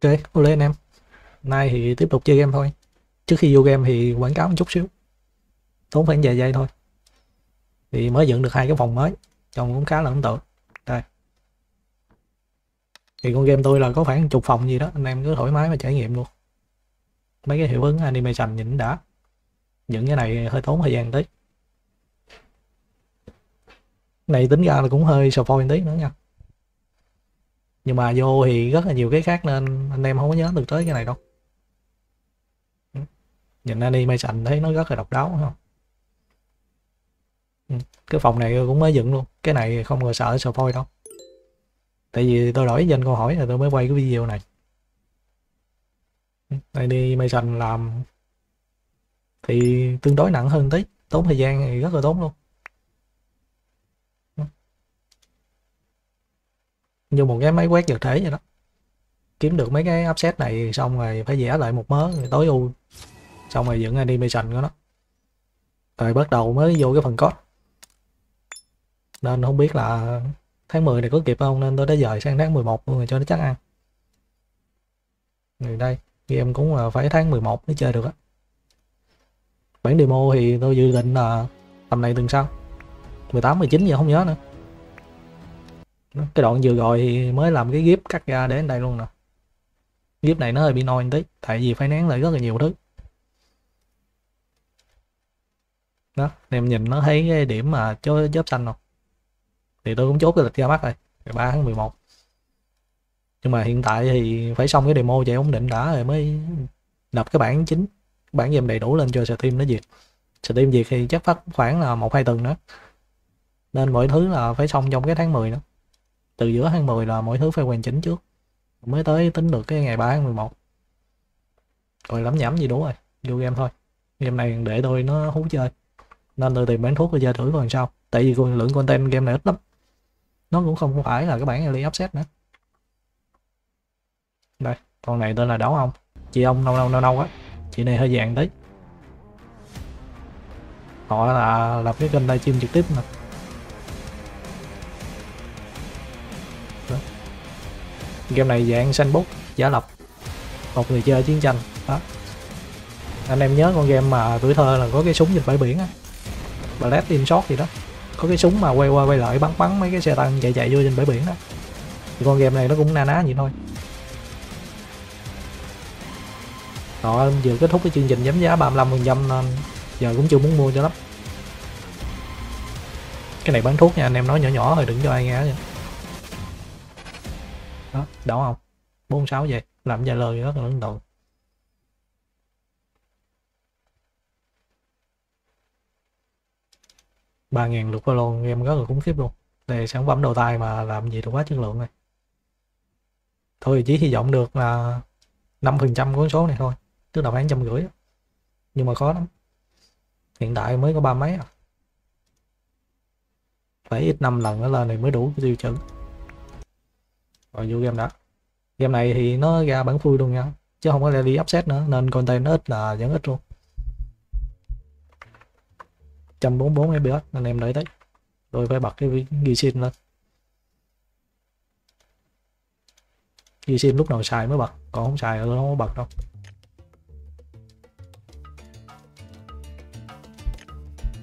ok ô lên em. Nay thì tiếp tục chơi game thôi. Trước khi vô game thì quảng cáo một chút xíu. Tốn khoảng vài giây thôi. Thì mới dựng được hai cái phòng mới. Trông cũng khá là ấn tượng. Đây. Thì con game tôi là có khoảng chục phòng gì đó. Anh em cứ thoải mái mà trải nghiệm luôn. Mấy cái hiệu ứng animation nhìn đã. Những cái này hơi tốn thời gian tí. Này tính ra là cũng hơi spoil tí nữa nha nhưng mà vô thì rất là nhiều cái khác nên anh em không có nhớ được tới cái này đâu. Ừ. Nhìn animation thấy nó rất là độc đáo không? Ừ. Cái phòng này cũng mới dựng luôn. Cái này không ngờ sợ spoil đâu. Tại vì tôi đổi danh câu hỏi là tôi mới quay cái video này. Ừ. Đây đi Mason làm thì tương đối nặng hơn tí. Tốn thời gian thì rất là tốn luôn. Như một cái máy quét vật thể vậy đó. Kiếm được mấy cái offset này xong rồi phải vẽ lại một mớ rồi tối ưu. Xong rồi dựng animation của nó. Rồi bắt đầu mới vô cái phần code. Nên không biết là tháng 10 này có kịp không, nên tôi đã dời sang tháng 11 luôn rồi cho nó chắc ăn. Người đây, game cũng là phải tháng 11 mới chơi được á. Bản demo thì tôi dự định là tầm này tuần sau. 18 19 giờ không nhớ nữa cái đoạn vừa rồi thì mới làm cái ghép cắt ra để đến đây luôn nè. Ghép này nó hơi bị nôi tí, tại vì phải nén lại rất là nhiều thứ. Đó, em nhìn nó thấy cái điểm mà chớp chớp xanh không? Thì tôi cũng chốt cái lịch ra mắt rồi ngày 3 tháng 11 nhưng mà hiện tại thì phải xong cái demo chạy ổn định đã rồi mới đập cái bản chính. Bản game đầy đủ lên cho Steam nó duyệt. Steam duyệt thì chắc phát khoảng là một hai tuần nữa. Nên mọi thứ là phải xong trong cái tháng 10 nữa từ giữa tháng 10 là mọi thứ phải hoàn chỉnh trước. Mới tới tính được cái ngày 3 tháng 11 rồi lắm nhẩm gì đủ rồi, vô game thôi. Game này để tôi nó hú chơi. Nên tôi tìm bán thuốc tôi chơi thử còn sao. Tại vì lượng content game này ít lắm. Nó cũng không phải là cái bản early upset nữa. Đây, con này tên là đấu ông. Chị ông nâu nâu nâu nâu á. Chị này hơi vàng đấy. Họ là lập cái kênh livestream trực tiếp nè. Game này dạng sandbox, giả lập. Một người chơi chiến tranh, đó. Anh em nhớ con game mà tuổi thơ là có cái súng dịch bãi biển á. Blast in shot gì đó. Có cái súng mà quay qua quay lại bắn bắn mấy cái xe tăng chạy chạy vô trên bãi biển đó. Thì con game này nó cũng na ná vậy thôi. Họ vừa kết thúc cái chương trình giảm giá 35 phần trăm nên giờ cũng chưa muốn mua cho lắm. Cái này bán thuốc nha, anh em nói nhỏ nhỏ thôi, đừng cho ai nghe nha đó đỏ không? 46 vậy, làm vài lời rất là ấn tượng ba ngàn lượt follow em rất là khủng khiếp luôn. Đây sản phẩm đầu tay mà làm gì được quá chất lượng này. Thôi, chỉ hy vọng được là năm phần trăm con số này thôi, tức là khoảng trăm rưỡi nhưng mà khó lắm. Hiện tại mới có ba mấy à. Phải ít năm lần nó lên này mới đủ tiêu chuẩn rồi vô game đã. Game này thì nó ra bản full luôn nha. Chứ không có đi offset nữa, nên content nó ít là vẫn ít luôn. 144 fps anh em đợi tới. Rồi phải bật cái ghi xin lên. Ghi xin lúc nào xài mới bật, còn không xài tôi không có bật đâu.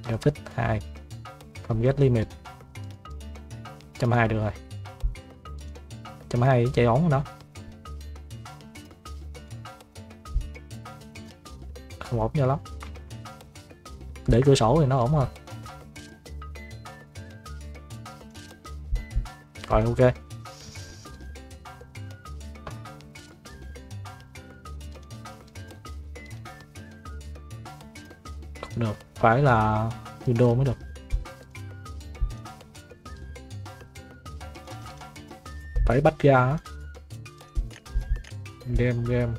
Graphic 2 không get limit 120 được rồi. 120 chạy ổn đó. Không ổn cho lắm. Để cửa sổ thì nó ổn hơn. Rồi, ok. Không được, phải là Windows mới được. Phải bắt ra. Game game.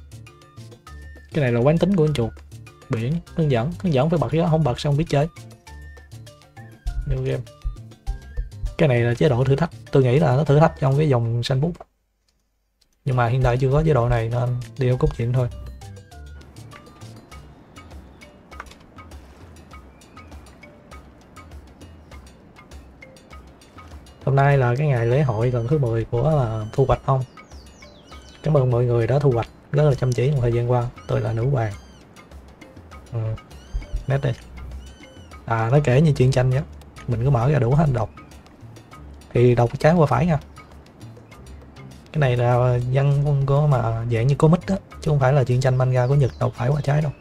Cái này là quán tính của anh chuột. Biển, hướng dẫn. Hướng dẫn phải bật chứ không bật xong biết chơi. New game. Cái này là chế độ thử thách. Tôi nghĩ là nó thử thách trong cái dòng xanh bút nhưng mà hiện tại chưa có chế độ này nên đi theo cốt truyện thôi. Hôm nay là cái ngày lễ hội lần thứ 10 của là thu hoạch ong cảm ơn mọi người đã thu hoạch rất là chăm chỉ trong thời gian qua. Tôi là nữ hoàng. Ừ. nét đi à nó kể như chuyện tranh nhé. Mình cứ mở ra đủ hết đọc. Thì đọc trái qua phải nha. Cái này là văn không có mà dạng như comic đó chứ không phải là chuyện tranh manga của nhật đọc phải qua trái đâu.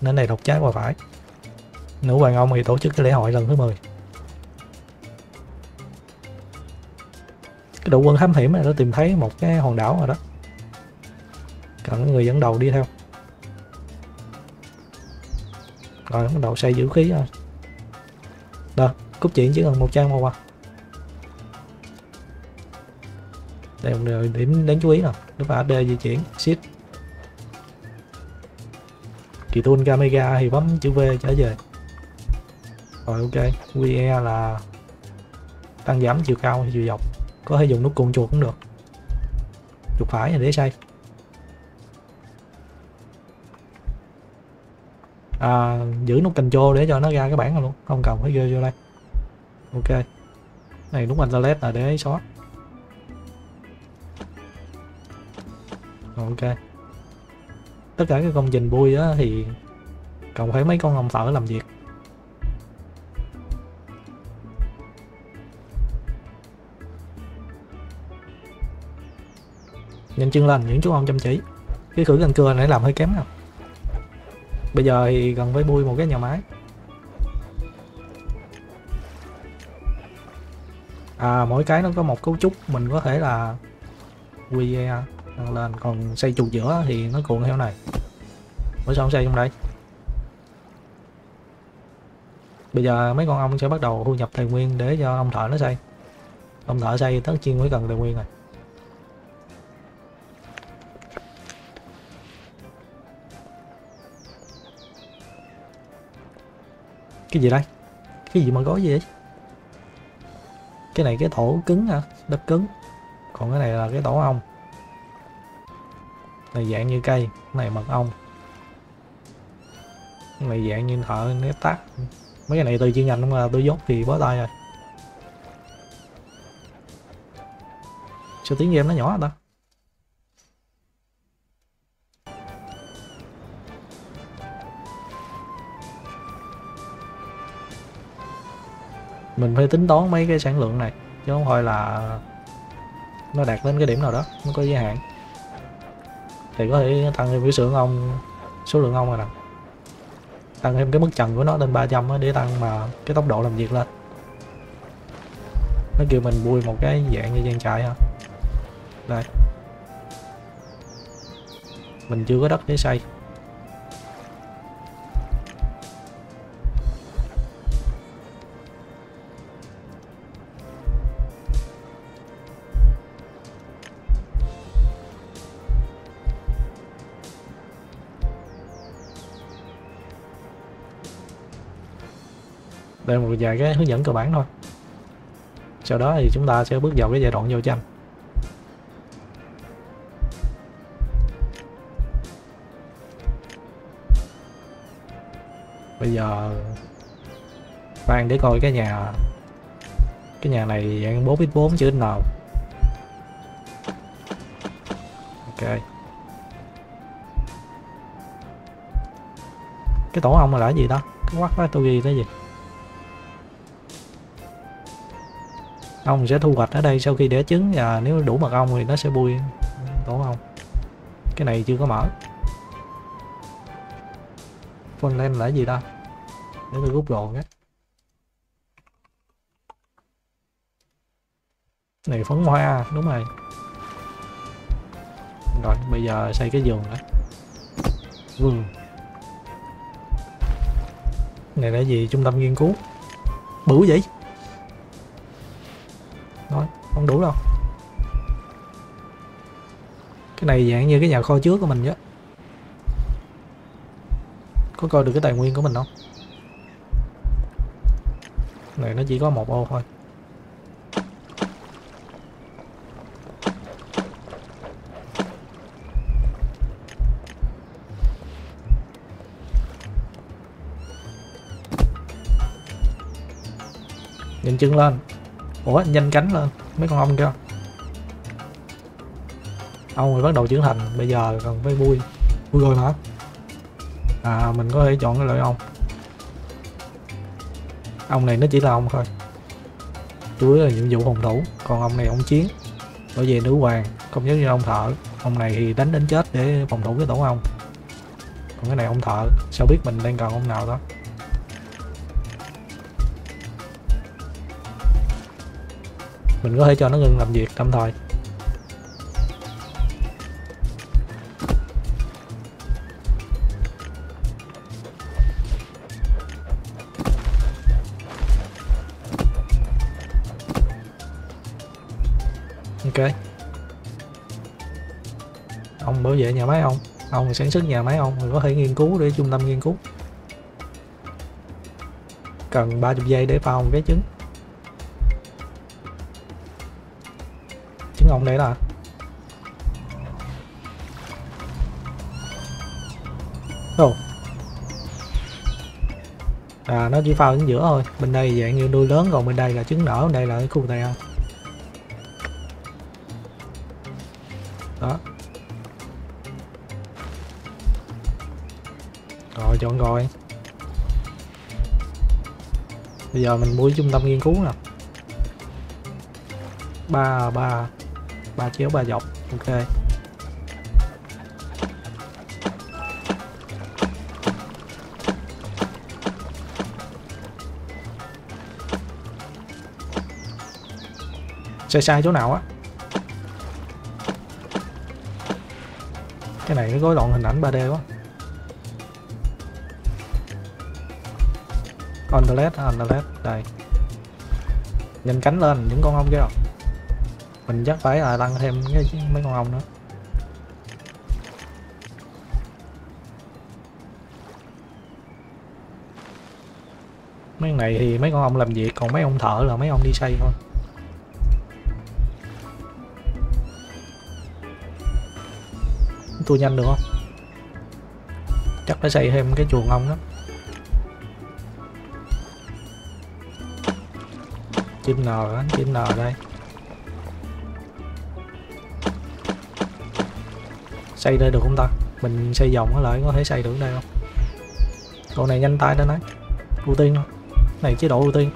Nên này đọc trái qua phải. Nữ hoàng ông thì tổ chức cái lễ hội lần thứ 10 cái đội quân thám hiểm này nó tìm thấy một cái hòn đảo rồi đó. Cần người dẫn đầu đi theo. Rồi, bắt đầu xây vũ khí rồi đó, cúp chuyện chỉ cần một trang mà qua. Đây là một điều điểm đáng chú ý nè lúc AD di chuyển shift kỳ tuôn camera thì bấm chữ V trở về. Rồi, ok. QE là tăng giảm chiều cao hay chiều dọc có thể dùng nút cuộn chuột cũng được. Chuột phải là để xây à, giữ nút control để cho nó ra cái bảng luôn. Không cần phải ghê vô đây. Ok. Này nút internet là để xóa ok. Tất cả các công trình bui á thì cần phải mấy con ông thợ làm việc. Nhanh chân lên những chú ông chăm chỉ. Cái khử gần cưa này làm hơi kém nào. Bây giờ thì gần với bui một cái nhà máy. À mỗi cái nó có một cấu trúc, mình có thể là quy à, lên. Còn xây chuột giữa thì nó cuộn theo này. Bữa sau xây trong đây? Bây giờ mấy con ong sẽ bắt đầu thu nhập tài nguyên để cho ông thợ nó xây. Ông thợ xây tất nhiên mới cần tài nguyên này cái gì đây? Cái gì mà gói gì vậy? Cái này cái tổ cứng hả? Đất cứng. Còn cái này là cái tổ ong. Này dạng như cây này mật ong. Này dạng như thợ nếp tắt mấy cái này từ chuyên ngành không là tôi dốt thì bó tay rồi. Sao tiếng game nó nhỏ ta? Mình phải tính toán mấy cái sản lượng này, chứ không phải là nó đạt đến cái điểm nào đó, nó có giới hạn. Thì có thể tăng thêm cái lượng ong số lượng ong rồi nè. Tăng thêm cái mức trần của nó lên 300 để tăng mà cái tốc độ làm việc lên. Nó kêu mình bui một cái dạng như trang trại ha đây. Mình chưa có đất để xây. Đây một vài cái hướng dẫn cơ bản thôi. Sau đó thì chúng ta sẽ bước vào cái giai đoạn giao tranh. Bây giờ khoan để coi cái nhà cái nhà này dạng 4 x 4 chữ N ok. Cái tổ ong là cái gì đó cái quát đó, tôi ghi cái gì? Ong sẽ thu hoạch ở đây sau khi đẻ trứng và nếu đủ mật ong thì nó sẽ bui tổ ong. Cái này chưa có mở. Phone lên là gì đó để tôi rút đồ cái này phấn hoa, đúng rồi. Rồi, bây giờ xây cái giường đó. Vườn. Này là gì? Trung tâm nghiên cứu. Bự vậy? Không đủ đâu. Cái này dạng như cái nhà kho trước của mình chứ có coi được cái tài nguyên của mình không? Này nó chỉ có một ô thôi. Nhìn chân lên. Ủa, nhanh cánh lên mấy con ong kia ong thì bắt đầu trưởng thành bây giờ cần phải vui. Vui rồi mà. À mình có thể chọn cái loại ong, ong này nó chỉ là ong thôi. Chuối là nhiệm vụ phòng thủ còn ông này ông chiến. Bởi vì nữ hoàng không giống như ông thợ. Ông này thì đánh đến chết để phòng thủ cái tổ ông. Còn cái này ông thợ sao biết mình đang cần ông nào đó? Mình có thể cho nó ngừng làm việc tạm thời. Ok. Ông bảo vệ nhà máy ông. Ông sản xuất nhà máy ông. Mình có thể nghiên cứu để trung tâm nghiên cứu. Cần 30 giây để pha một cái trứng. Trứng đấy là đâu? À nó chỉ phao ở giữa thôi. Bên đây dạng như đuôi lớn, còn bên đây là trứng nở, Bên đây là cái khu này không Đó. Rồi, chọn rồi. Bây giờ mình mua trung tâm nghiên cứu nè. Ba ba ba chéo, ba dọc. Ok. Sai sai chỗ nào á? Cái này nó gói gọn hình ảnh 3D quá. On the left on the left đây. Nhanh cánh lên, những con ong kia. rồi mình chắc phải là tăng thêm cái mấy con ong nữa. Mấy con này thì mấy con ong làm việc, còn mấy ông thợ là mấy ông đi xây thôi. Tôi nhanh được không? Chắc phải xây thêm cái chuồng ong đó. Chim n đó chim n đây. Xây đây được không ta? Mình xây vòng lại có thể xây được đây không? Con này nhanh tay đó nói ưu tiên thôi. Này, chế độ ưu tiên.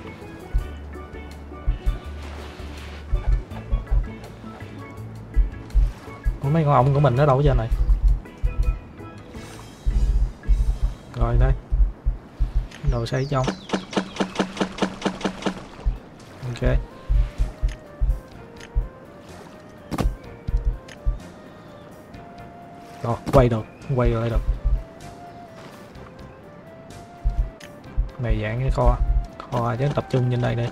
Ủa, mấy con ong của mình nó đâu giờ này? Rồi, đây. Đồ xây trong ok. Rồi quay được, quay lại được. Này, dạng cái kho kho chứ, tập trung trên đây đây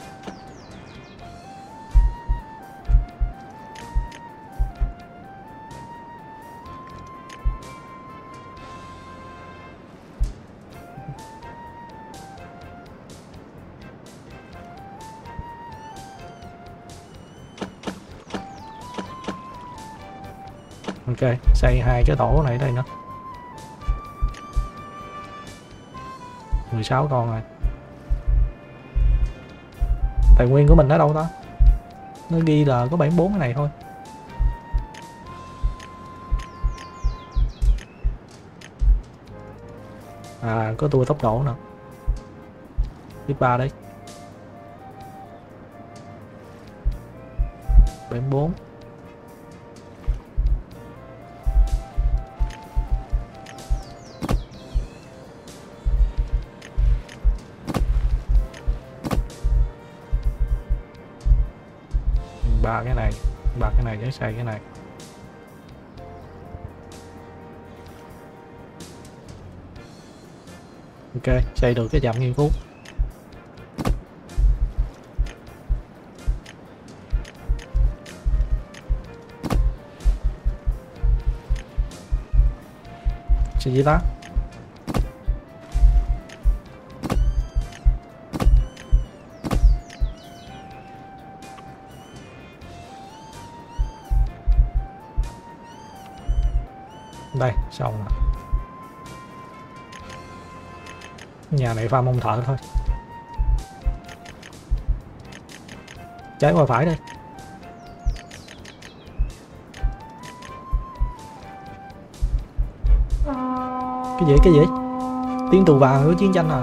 xây hai cái tổ này đây nữa. 16 con rồi. Tài nguyên của mình ở đâu đó nó ghi là có 74 cái này thôi. À có tua tốc độ nè. Tiếp ba đấy 74 bật cái này để xây cái này. Ok, xây được cái trạm nghiên cứu. Xây gì đó xong rồi. Nhà này pha ông thợ thôi. Trái qua phải đây. Cái gì cái gì? Tiếng tù vàng của chiến tranh à?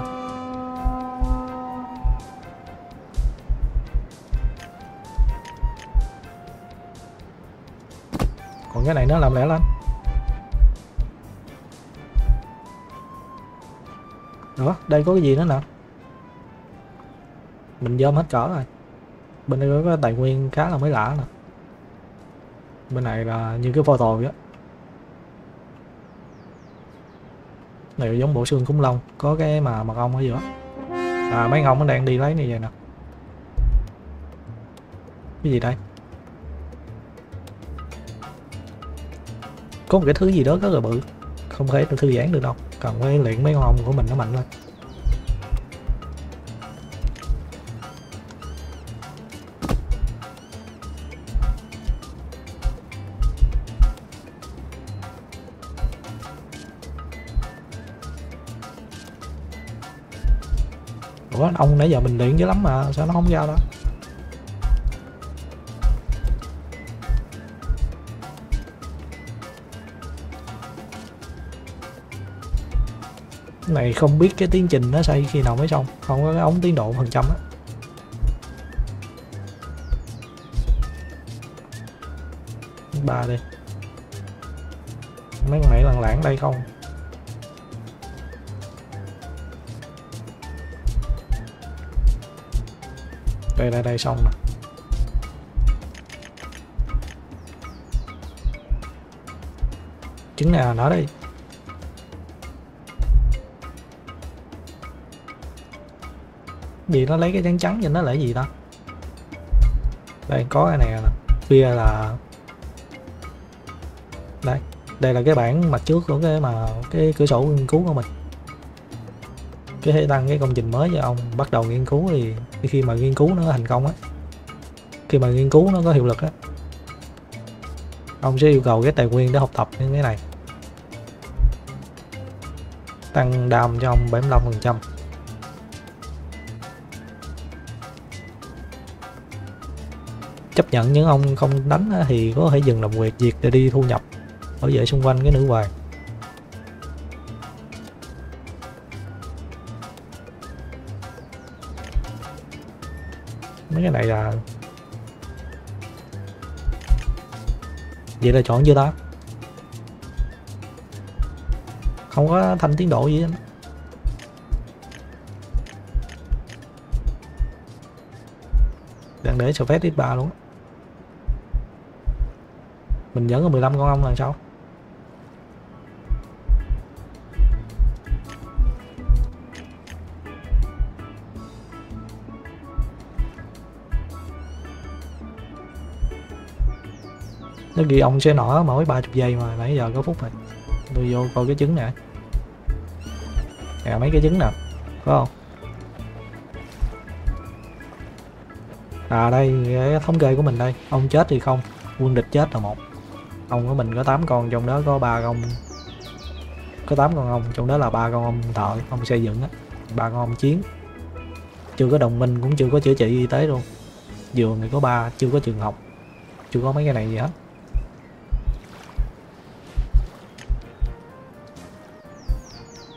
Còn cái này nó làm lẻ lên. Ủa, đây có cái gì nữa nè? Mình dơm hết cỡ rồi. Bên đây có cái tài nguyên khá là mới lạ nè. Bên này là như cái photo vậy á. Này giống bộ xương khủng long có cái mà mật ong ở giữa à mấy ông nó đang đi lấy này vậy nè. Cái gì đây? Có một cái thứ gì đó rất là bự. Không thể thư giãn được đâu cần phải luyện mấy con ong của mình nó mạnh lên. Ủa, ông nãy giờ mình luyện dữ lắm mà, sao nó không ra đó này không biết cái tiến trình nó xây khi nào mới xong. Không có cái ống tiến độ phần trăm á. Ba đi. Mấy con này lằng lãng đây không? Đây đây đây, xong nè. Trứng nào nó đây. Gì nó lấy cái trắng trắng cho nó là cái gì đó đây, có cái này nè. Kia là đây đây là cái bản mặt trước của cái mà cái cửa sổ nghiên cứu của mình. Cái hệ tăng cái công trình mới cho ông. Bắt đầu nghiên cứu thì khi mà nghiên cứu nó thành công á. Khi mà nghiên cứu nó có hiệu lực á. Ông sẽ yêu cầu cái tài nguyên để học tập những cái này. Tăng đam cho ông 75 phần trăm. Chấp nhận những ông không đánh thì có thể dừng làm việc việc để đi thu nhập, bảo vệ xung quanh cái nữ hoàng. Mấy cái này là vậy là chọn chưa ta không có thanh tiến độ gì hết. Đang để cho phép ít ba luôn mình vẫn có 15 con ong lần sau. nó ghi ông sẽ nở mỗi 30 giây mà, nãy giờ có phút rồi tôi vô coi cái trứng nè. Nè, mấy cái trứng nè phải không? À đây, cái thống kê của mình đây. Ông chết thì không, quân địch chết là một ông của mình có 8 con, trong đó có ba con, có 8 con ông, trong đó là ba con ông thợ, ông xây dựng á, ba con ông chiến. Chưa có đồng minh cũng chưa có chữa trị y tế luôn. Giường thì có ba, chưa có trường học, chưa có mấy cái này gì hết.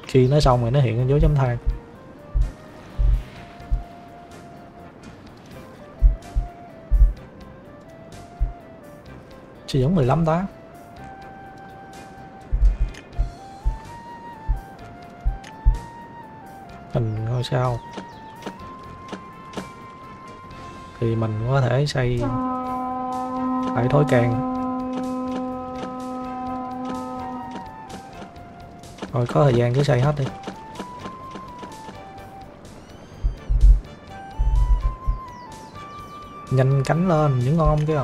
Khi nó xong rồi nó hiện dấu chấm than Chỉ giống 15 tá hình ngôi sao? Thì mình có thể xây lại thối càng Rồi có thời gian cứ xây hết đi. Nhanh cánh lên, những ngon kia.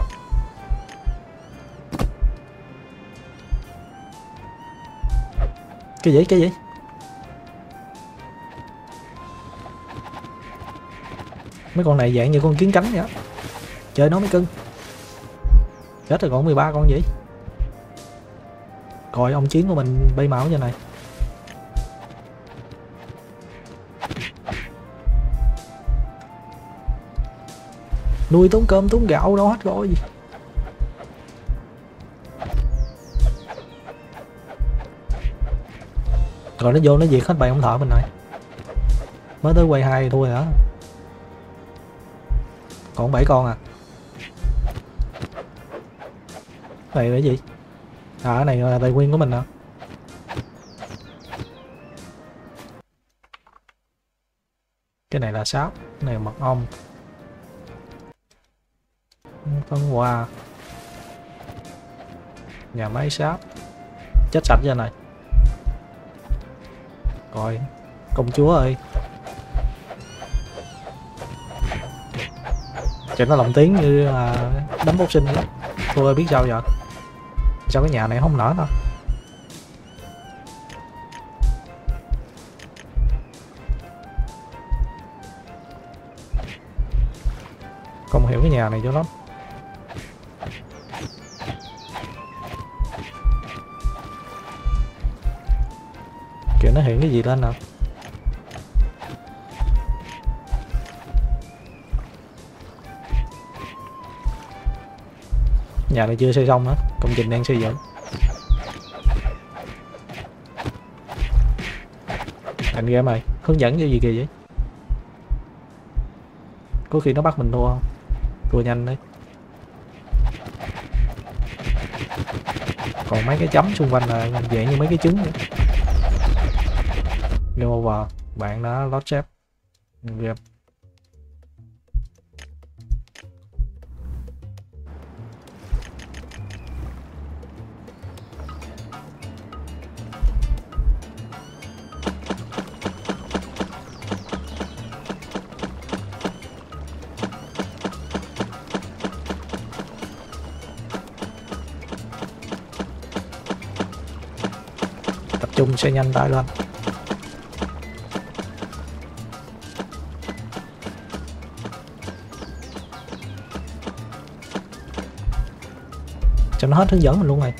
Cái gì? Cái gì? Mấy con này dạng như con kiến cánh vậy Chơi nó mới cưng. Chết rồi, còn 13 con gì Coi ông chiến của mình bay máu như này. Nuôi tốn cơm, tốn gạo, đâu hết rồi rồi nó vô nó diệt hết bầy ông thợ mình rồi. Mới tới quay hai thôi hả còn bảy con à. Này là gì? À cái này là tài nguyên của mình hả? Cái này là sáp, cái này là mật ong. Phân quà nhà máy sáp. Chết sạch ra này rồi công chúa ơi. Cho nó lồng tiếng như là đấm bốc sinh lắm tôi ơi, biết sao giờ? Sao cái nhà này không nở đâu không hiểu cái nhà này cho lắm. Nó hiện cái gì lên nào nhà này chưa xây xong hết công trình đang xây dựng. Anh game mày, hướng dẫn cho gì kìa vậy? Có khi nó bắt mình thua không? Thua nhanh đấy. Còn mấy cái chấm xung quanh là dạng như mấy cái trứng vậy game over bạn đã lót chép. Game tập trung sẽ nhanh tay lên. Cho nó hết hướng dẫn mình luôn rồi.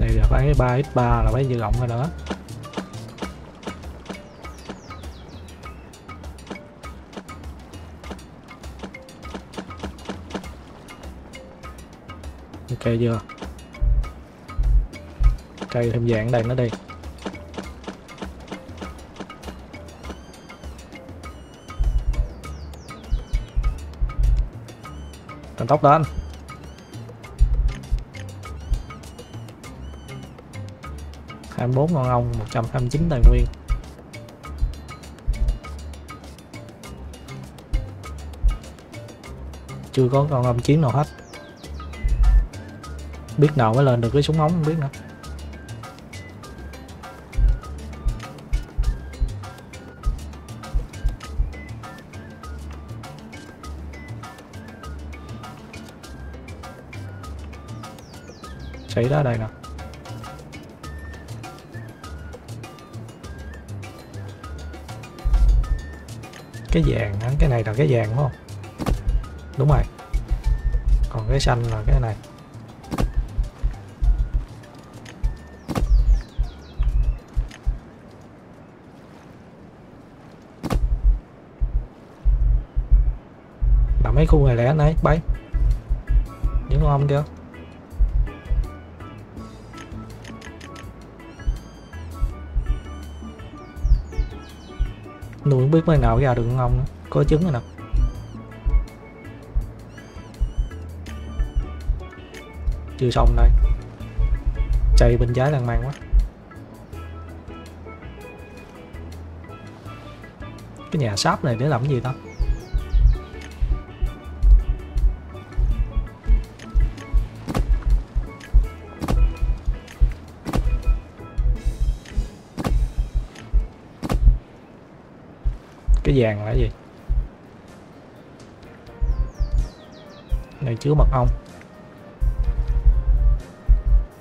Này là phải 3x3 là phải dư rộng rồi đó. Ok chưa? Cây thêm vàng ở đây nó đi. Tăng tốc lên. hai mươi bốn con ong, một trăm hai mươi chín tài nguyên. Chưa có con ong chiến nào hết biết nào mới lên được cái súng ống không biết nữa. Xảy ra đây nè. Cái vàng á, cái này là cái vàng đúng không? Đúng rồi. Còn cái xanh là cái này. Mấy khu này lẻ này bay những con ong kia. Nuôi không biết mấy nào ra được con ong nữa, có trứng rồi nè. Chưa xong đây. Chạy bên trái lan man quá. Cái nhà sáp này để làm cái gì ta? Cái vàng là cái gì? Này, chứa mật ong.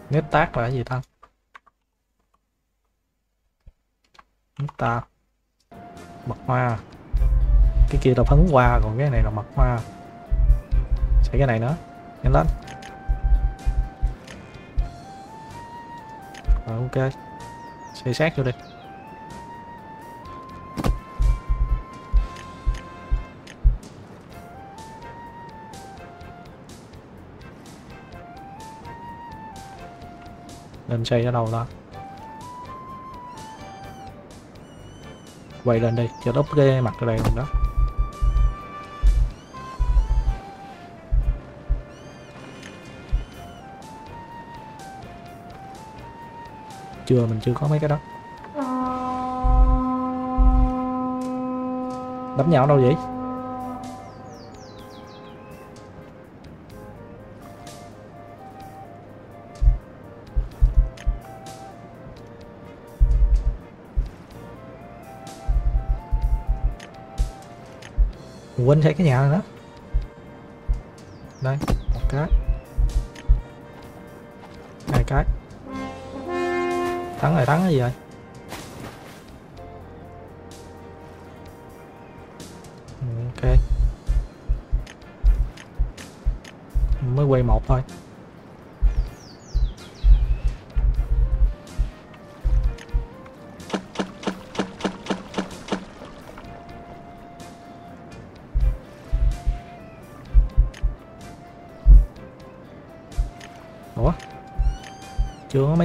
Nếp tác là cái gì ta? Nếp ta. Mật hoa cái kia là phấn hoa còn cái này là mật hoa sẽ cái này nữa. Nhanh lên. Rồi, ok. Xây xác vô đi. Nên xây ở đâu đó. Quay lên đi, cho đắp cái mặt ở đây luôn đó. Chưa, mình chưa có mấy cái đó. Đấm nhau đâu vậy? Quên thấy cái nhà này đó. Đây, một cái. Hai cái. Thắng rồi, thắng cái gì rồi? Ừ, ok. Mới quay một thôi.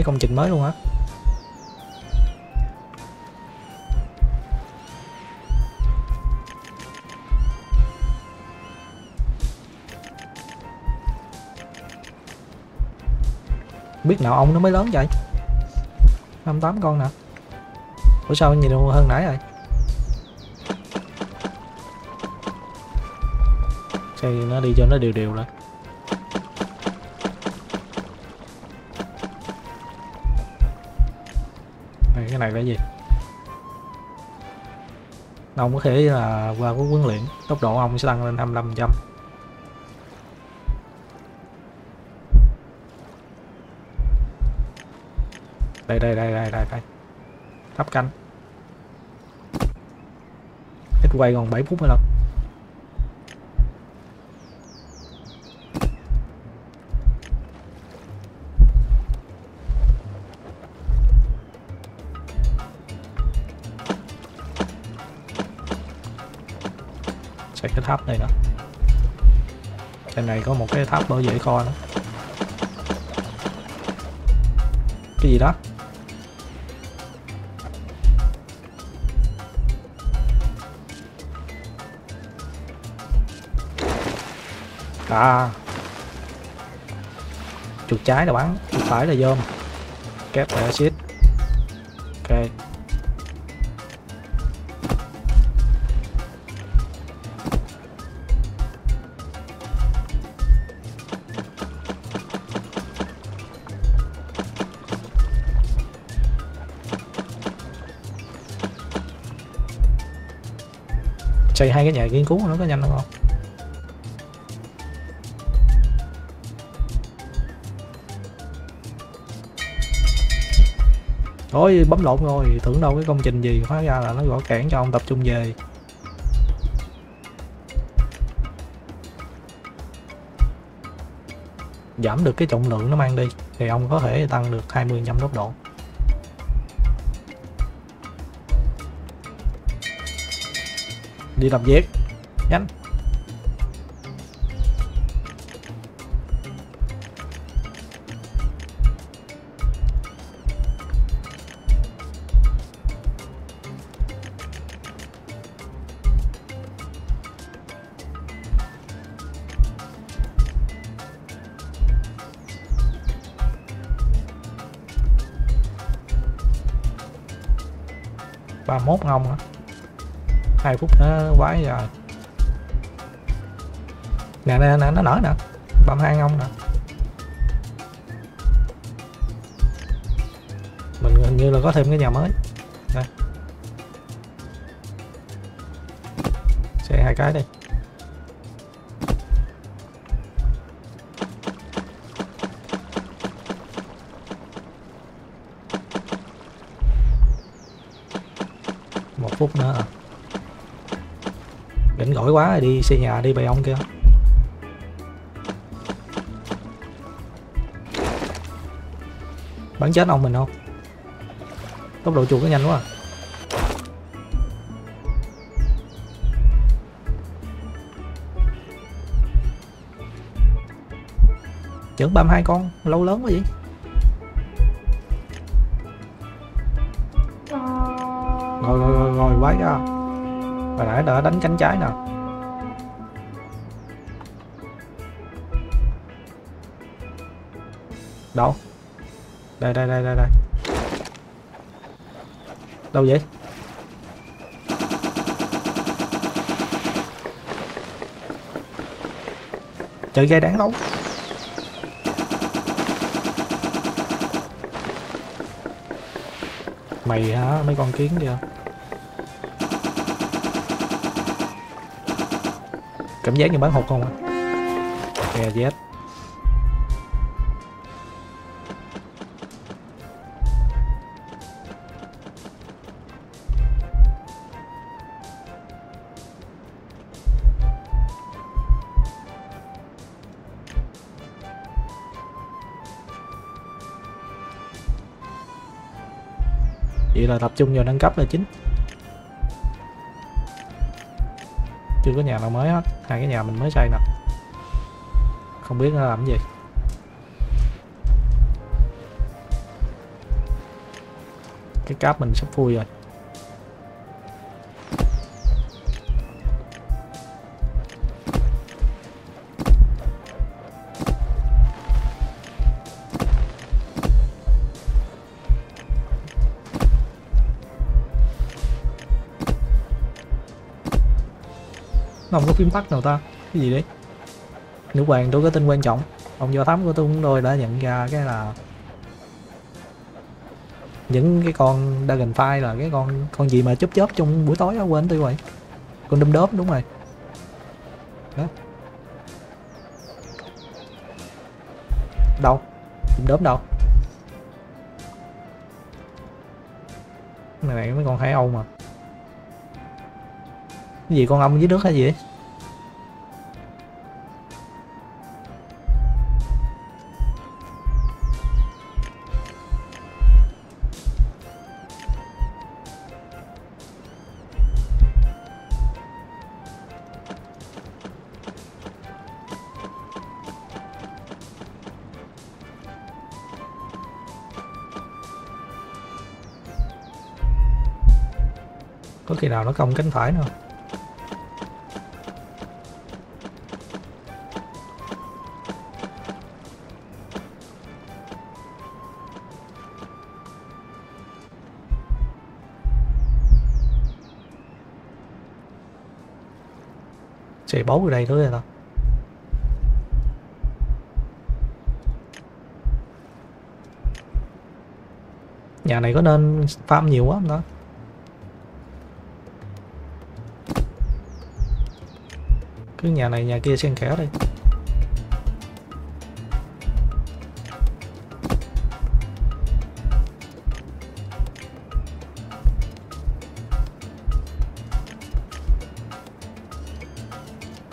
Công trình mới luôn hả biết nào ông nó mới lớn vậy? Năm tám con nè. Ủa sao nhiều hơn nãy rồi? Xây nó đi cho nó đều đều lại cái này là gì? Ông có thể là qua cái huấn luyện, tốc độ ông sẽ tăng lên 25 trăm. Đây đây đây đây đây đây. Thắp canh. Ít quay còn 7 phút nữa lận. Tháp bảo vệ kho nữa cái gì đó? À. Chuột trái là bắn, chuột phải là dơm. Kép là acid. Chạy hai cái nhà nghiên cứu nó có nhanh không Ôi bấm lộn rồi, tưởng đâu cái công trình gì, hóa ra là nó gõ cản cho ông tập trung về. Giảm được cái trọng lượng nó mang đi, thì ông có thể tăng được 20 nhâm tốc độ. Đi làm việc, nhanh. ba mốt ngông hả hai phút nó quái rồi nè nè nè, nó nở nè. Bấm hai ngông nè. Mình hình như là có thêm cái nhà mới. Đây. Xe hai cái đi. Quá rồi đi xây nhà đi bày ông kia Bắn chết ông mình không? Tốc độ chuột nó nhanh quá à. Chưởng 32 con lâu lớn quá vậy? Rồi rồi rồi rồi quái ra. Hồi nãy đã đánh cánh trái nè Đâu? Đây đây đây đây đây. Đâu vậy? Chợ dây đáng lâu Mày hả? Mấy con kiến kìa Cảm giác như bán hụt không á Kè Z là tập trung vào nâng cấp là chính. Chưa có nhà nào mới hết, Hai cái nhà mình mới xây nè. Không biết nó làm cái gì. Cái cáp mình sắp phui rồi. Nó không có phím tắt nào ta? Cái gì đấy? Nữ hoàng tôi có tin quan trọng. Ông do thám của tôi cũng đôi đã nhận ra cái là Những cái con Dragonfly là cái con con gì mà chớp chớp trong buổi tối á, quên tôi rồi. Con đâm đốp đúng rồi. Đó. Đâu? Đâm đốp đâu? Này mấy con hải âu mà cái gì, con ong dưới nước hay gì ấy? có khi nào nó cong cánh phải nữa không? Chạy bấu ở đây thôi à rồi ta Nhà này có nên farm nhiều quá không đó Cứ nhà này, nhà kia xen kẽ đây.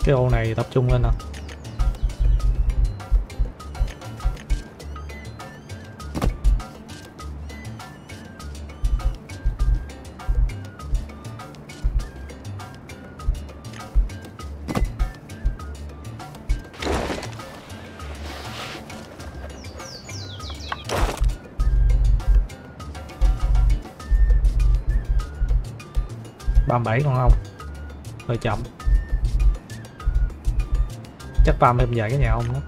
Cái ô này tập trung lên nè ba bảy con không hơi chậm chắc farm thêm vài cái nhà ông đó.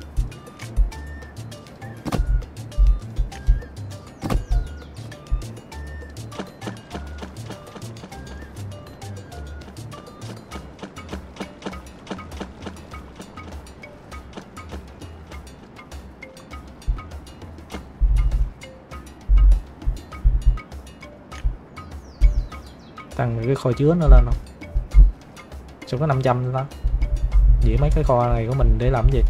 Tăng cái kho chứa nó lên không? Sao có 500 trăm đó giữ mấy cái kho này của mình để làm gì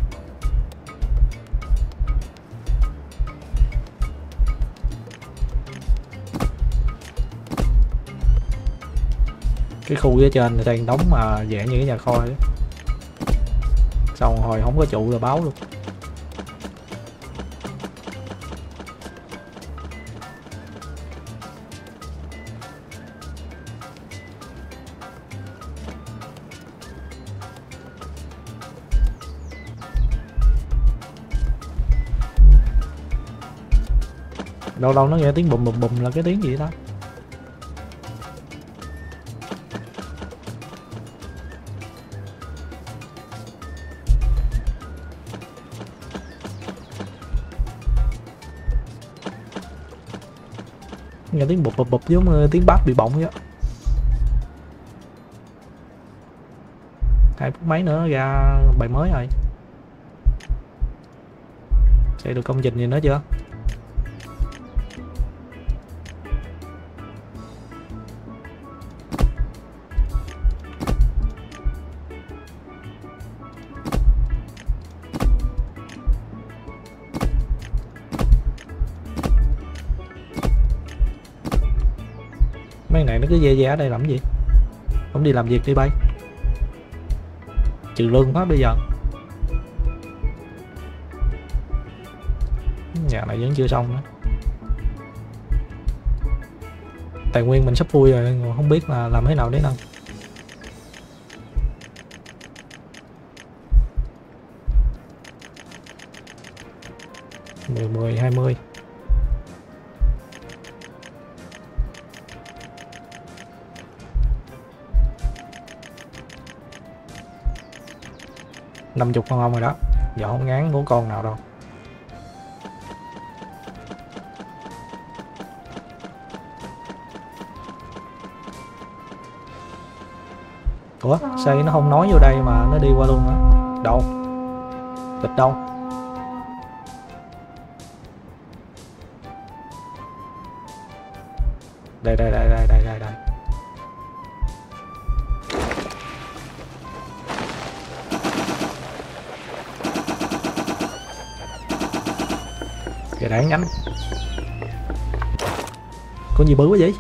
cái khu ở trên đang đóng mà dễ như cái nhà kho ấy. xong hồi không có trụ là báo luôn đâu đâu nó nghe tiếng bùm bùm bùm là cái tiếng gì đó. Nghe tiếng bụp bụp bụp giống tiếng bắp bị bỏng vậy. Hai phút mấy nữa ra bài mới rồi. Xây được công trình gì nữa chưa? Mấy này dê cứ ở đây làm gì? Không đi làm việc đi bay. Trừ lương quá bây giờ. Nhà này vẫn chưa xong nữa. Tài nguyên mình sắp vui rồi không biết là làm thế nào để đâu, mười mười hai mươi. Năm chục con ong rồi đó. Giờ không ngán của con nào đâu. Ủa xây nó không nói vô đây mà nó đi qua luôn á, đâu? Tịch đâu? Con gì bự quá vậy.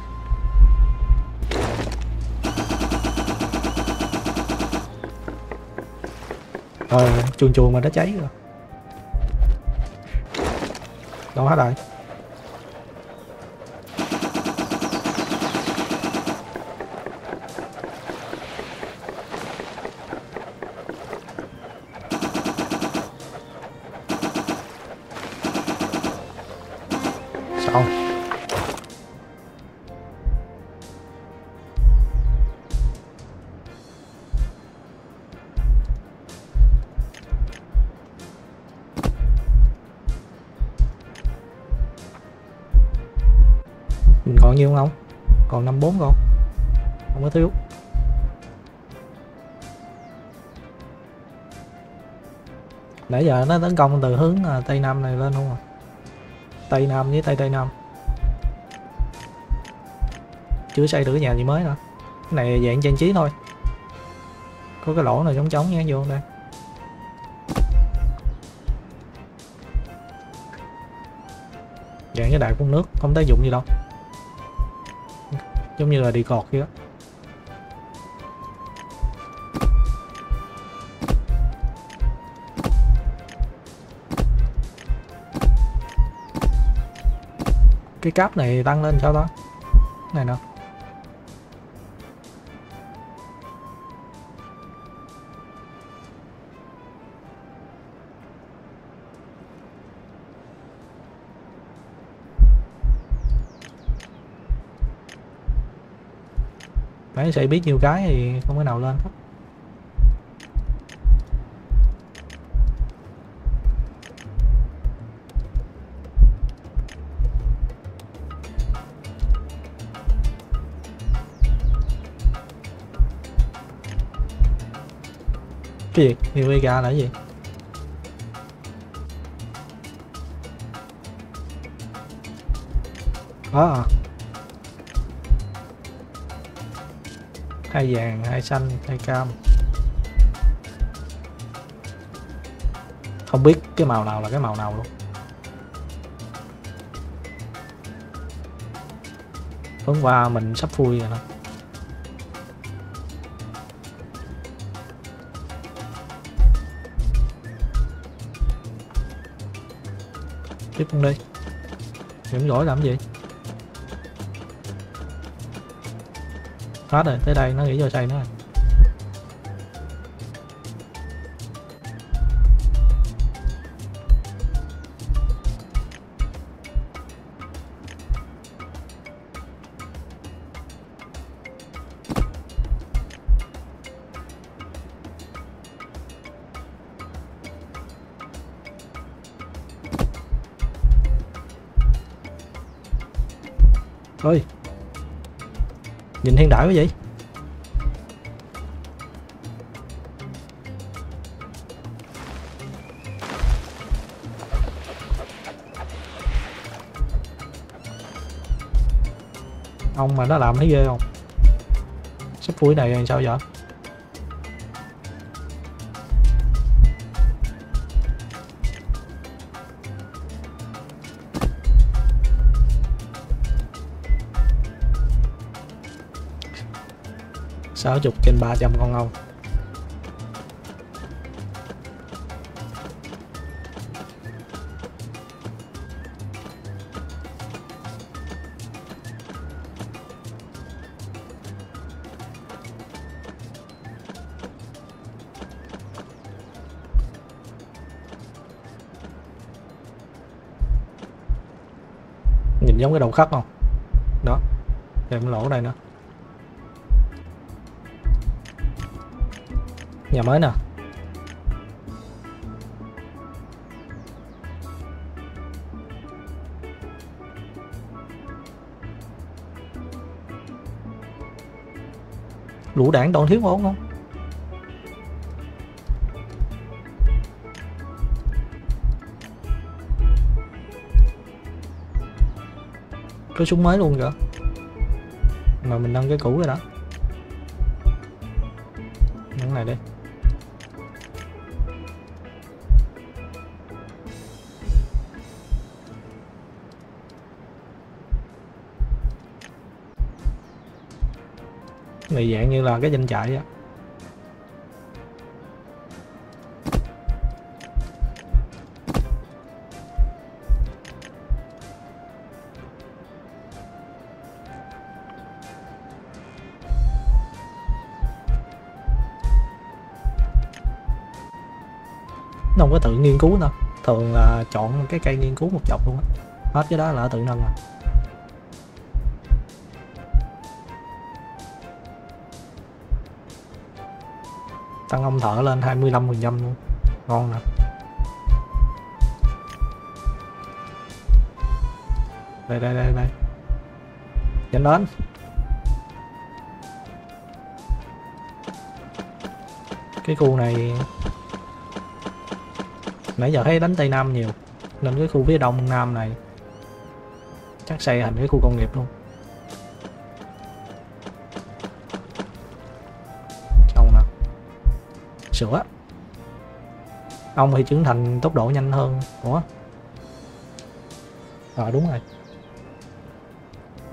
Ờ chuồn chuồn mà nó cháy rồi. Đâu hết rồi? Mình còn nhiêu không? Còn năm bốn con không có thiếu. Nãy giờ nó tấn công từ hướng à, tây nam này lên không à? Tây nam với tây tây nam. Chưa xây được cái nhà gì mới nữa. Cái này dạng trang trí thôi. Có cái lỗ này trống trống nha vô đây. Dạng cái đại phun nước, không tác dụng gì đâu giống như là đi cọt vậy đó. Cái cáp này tăng lên sao đó này nè. Đấy, sẽ biết nhiều cái thì không có nào lên. Hết cái gì? Nhiều Vega là cái gì? Đó à. hai vàng, hai xanh, hai cam. Không biết cái màu nào là cái màu nào luôn. Phấn hoa mình sắp phui rồi nè tiếp con đi. Những giỏi làm gì? Thoát rồi, tới đây nó nghĩ vô xây nữa rồi Nhìn thiên đại quá vậy. Ông mà nó làm thấy ghê không? Sắp cuối này làm sao vậy? Sáu chục trên ba trăm con ong. Nhìn giống cái đầu khắc không? Đó thêm lỗ đây nữa nhà mới nè. Lũ đảng đòn thiếu ổn không? Có súng mới luôn kìa. Mà mình nâng cái cũ rồi đó. Này dạng như là cái danh trại á. Nó không có tự nghiên cứu đâu thường là chọn cái cây nghiên cứu một chọc luôn á. Hết cái đó là tự nâng à. Tăng ông thở lên 25 phần trăm luôn. Ngon nè. Đây đây đây đây. Nhanh đến cái khu này nãy giờ thấy đánh tây nam nhiều, nên cái khu phía đông nam này chắc xây thành cái khu công nghiệp luôn. Sữa. Ông thì trưởng thành tốc độ nhanh hơn. Ủa? Ờ đúng rồi.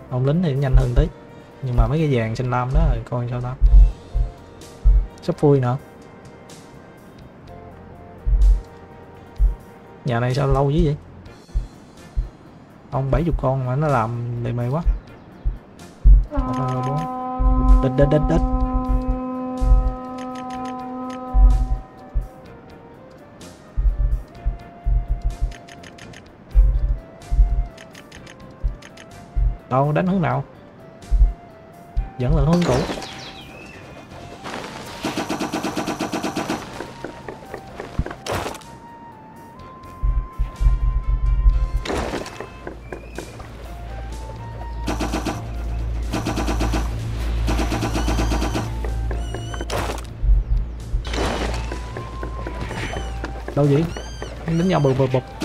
Ông lính thì nhanh hơn tí. Nhưng mà mấy cái vàng xanh lam đó rồi coi sao ta? Sắp vui nữa. Nhà này sao lâu dữ vậy? Ông 70 con mà nó làm đầy mày quá. Một hai ba bốn. Đâu, đánh hướng nào? Vẫn là hướng cũ. Đâu vậy? Đánh nhau bực bực bực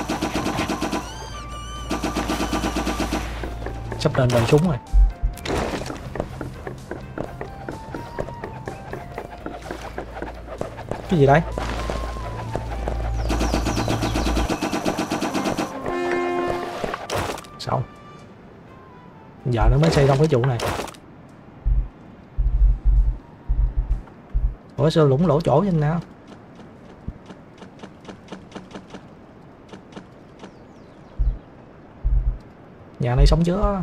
sắp lên đầu súng rồi. Cái gì đấy xong giờ nó mới xây xong cái trụ này. Ủa, sao lũng lỗ chỗ vậy nào? Nhà này sống chưa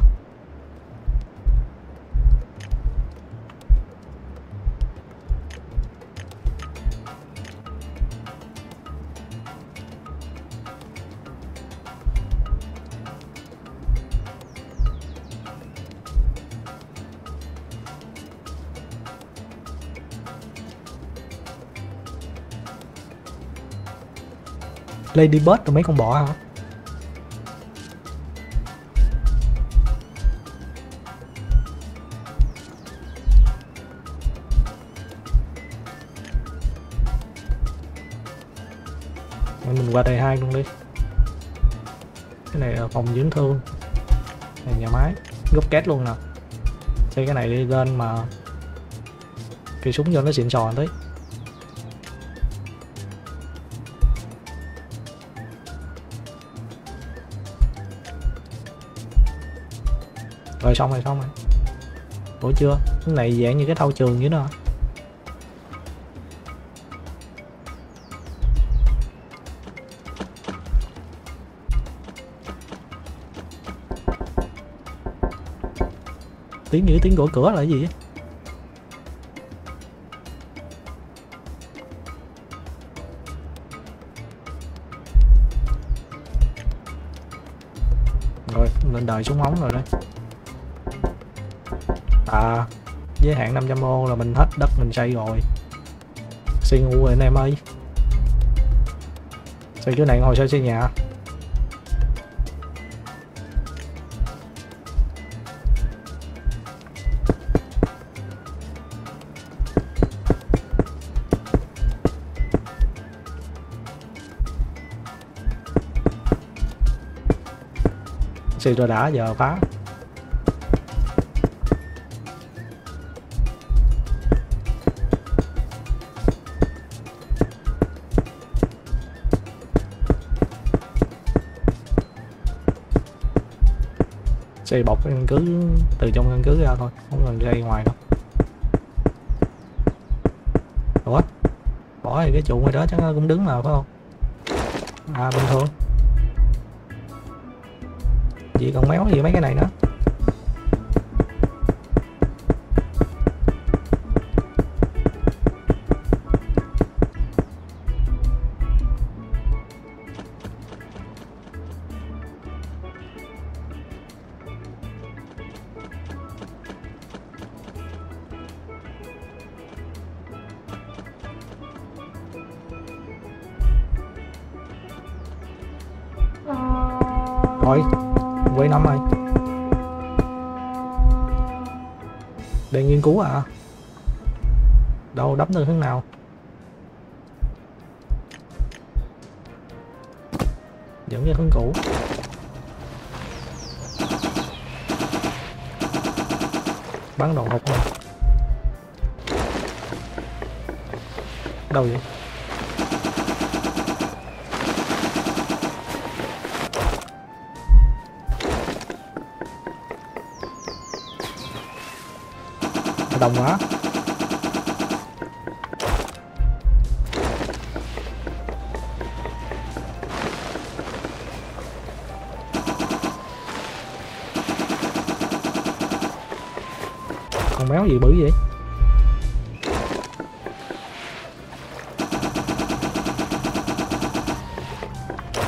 Ladybird rồi mấy con bọ hả? Hai luôn đi. Cái này là phòng dưỡng thương. Này, nhà máy. Gốc két luôn nè. Xây cái này đi lên mà cái súng cho nó xịn sò tới rồi xong rồi xong rồi. Ủa chưa? Cái này dạng như cái thao trường vậy đó tiếng như tiếng gõ cửa là cái gì rồi, lên đời xuống móng rồi đây. À giới hạn 500 ô là mình hết đất, mình xây rồi. Xây ngu rồi anh em ơi. Xây chỗ này ngồi sao xây nhà. Xì rồi đã, giờ phá. Xây bọc cái căn cứ, từ trong căn cứ ra thôi, không cần dây ngoài đâu. Ủa bỏ thì cái trụ ngoài đó chắc nó cũng đứng mà phải không? À bình thường gì còn méo gì mấy cái này nữa.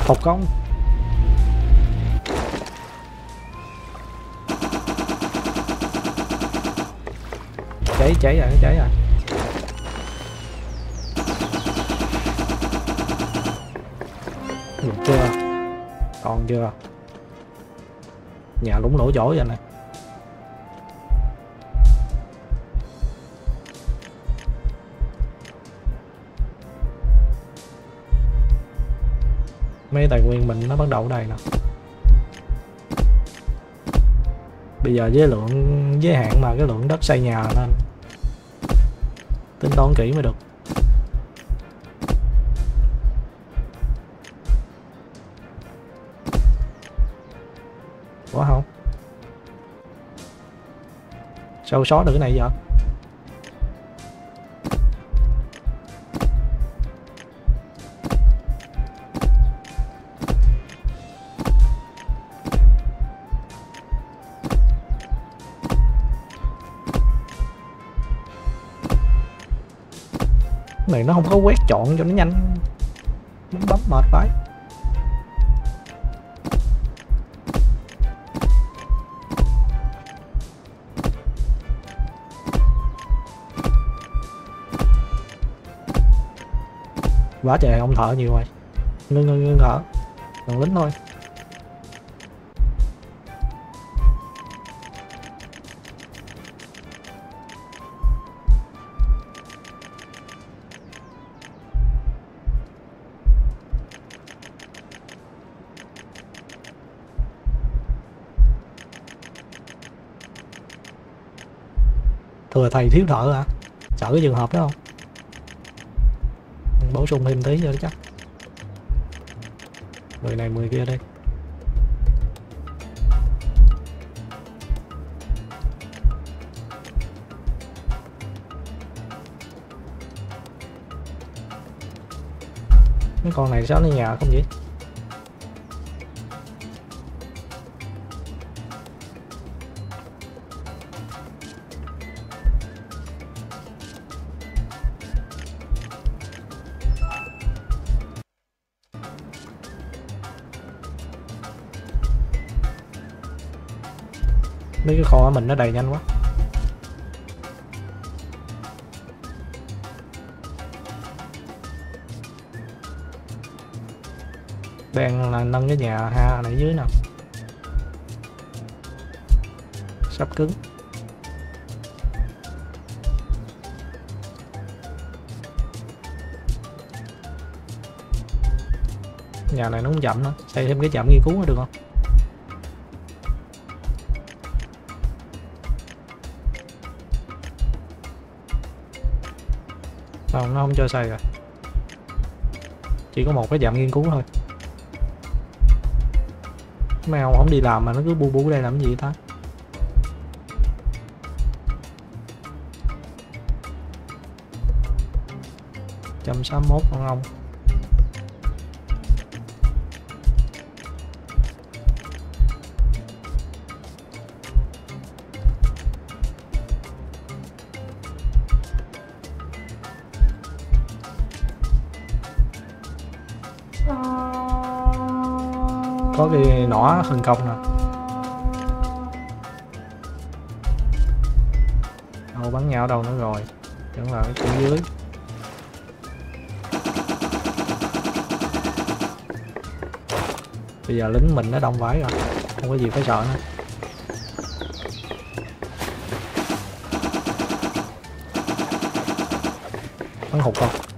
Học không? Cháy cháy rồi cháy rồi. Được chưa? Còn chưa? Nhà lũng lỗ chỗ vậy này tài nguyên mình nó bắt đầu ở đây nè. Bây giờ với lượng giới hạn mà cái lượng đất xây nhà nên tính toán kỹ mới được. Có không? Sao sót được cái này vậy? Này nó không có quét chọn cho nó nhanh. Bấm mệt phải quá trời ông thợ nhiều rồi. Ngưng ngưng ngưng thở còn lính thôi. Thừa thầy thiếu thợ hả sợ cái trường hợp đó không? Bổ sung thêm tí cho chắc. 10 này 10 kia đây. Mấy con này sao nó nhà không vậy? Của mình nó đầy nhanh quá. Đang là nâng cái nhà ha này dưới nè sắp cứng. Nhà này nó cũng chậm nữa xây thêm cái chậm nghiên cứu được không? Không, nó không cho xây rồi. Chỉ có một cái dạng nghiên cứu thôi. Mèo không đi làm mà nó cứ bu bu đây làm gì ta? Trăm sáu mốt con ông. Cái thành công nè. Đâu bắn nhau đâu nữa rồi, chẳng là cái chỗ dưới. Bây giờ lính mình nó đông vãi rồi, không có gì phải sợ nữa. Bắn hụt không?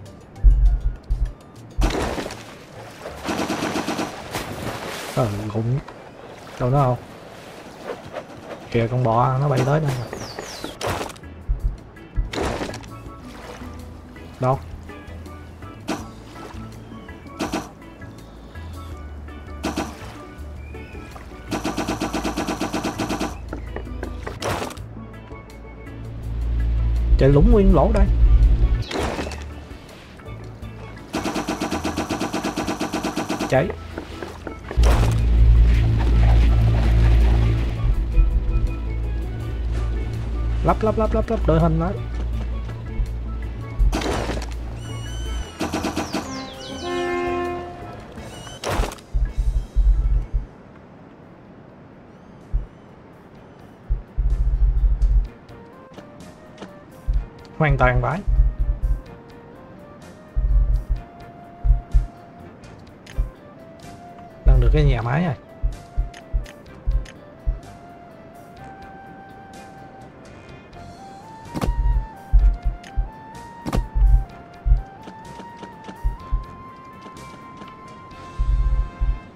Ờ, cũng đâu nó không? Kìa con bò nó bay tới đây. Rồi đâu? Chạy lũng nguyên lỗ đây. Cháy. Lắp lắp lắp lắp lắp. Đội hình đó hoàn toàn vãi. Đang được cái nhà máy rồi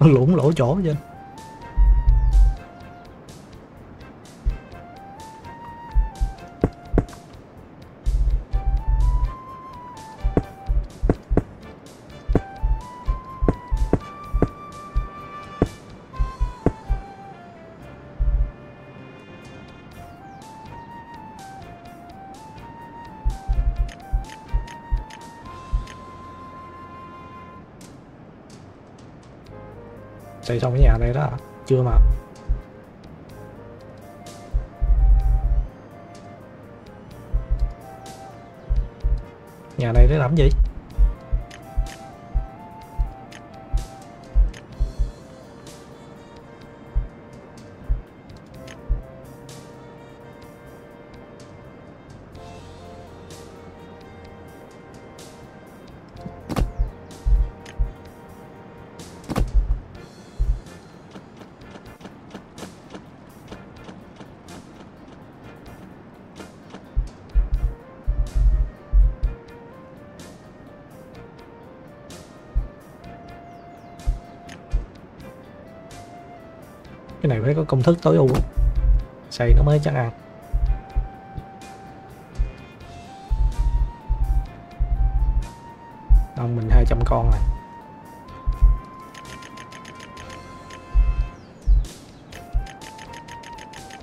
lũng lỗ chỗ trên. Xây xong cái nhà này đó. Chưa mà công thức tối ưu. Xây nó mới chắc ăn. Ông mình 200 con này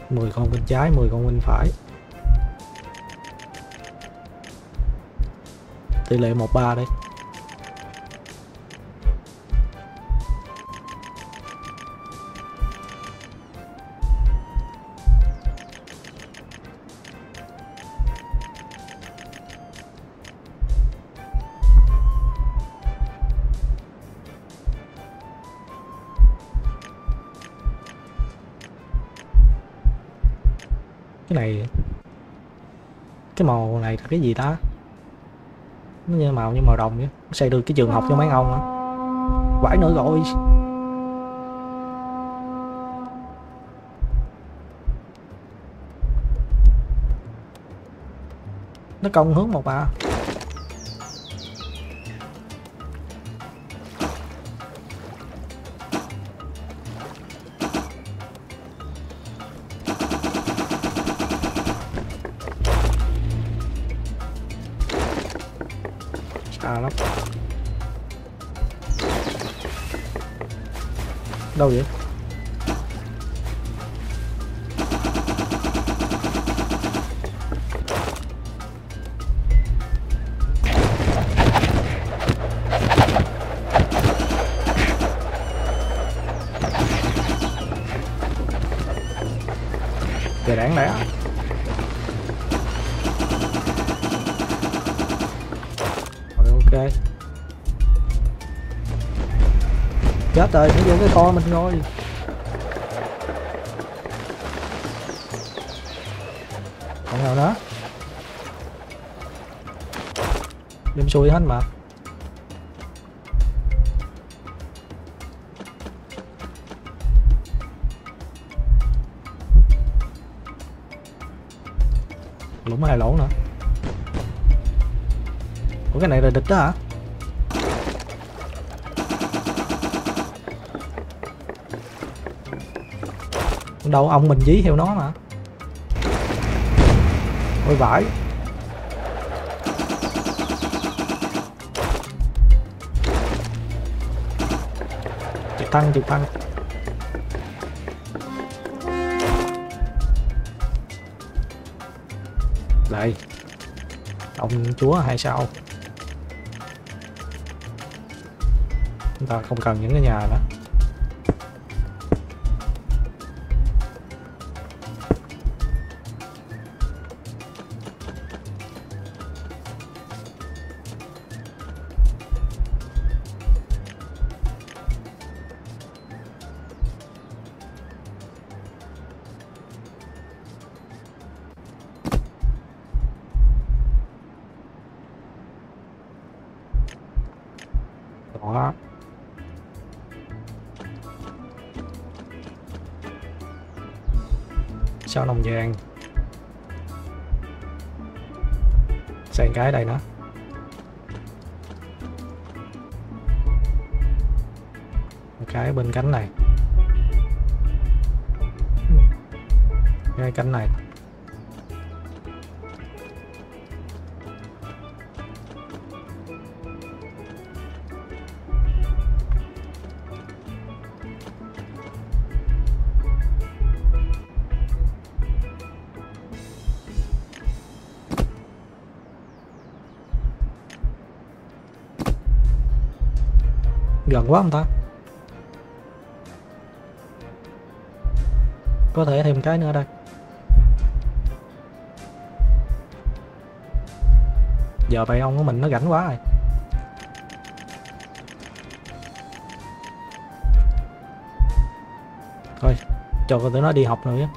mười con bên trái 10 con bên phải. Tỷ lệ một ba đây này là cái gì ta? Nó như màu như màu đồng vậy. Xây được cái trường học cho mấy ông á. Quải nữa rồi. Nó công hướng một à xa lắm. Đâu vậy? Về đáng lẽ. Trời nó vô cái kho mình rồi. Còn nào nữa? Đêm xuôi hết mà. Lũng hai lỗ nữa. Ủa, cái này là địch đó hả? Đâu ông mình dí theo nó mà. Ôi vãi. Trực tăng trực tăng. Đây Ông chúa hay sao? Chúng ta không cần những cái nhà nữa. đó. Gần quá không ta? Có thể thêm cái nữa đây. Giờ bầy ông của mình nó rảnh quá rồi. Thôi, cho tụi nó đi học nữa nhé.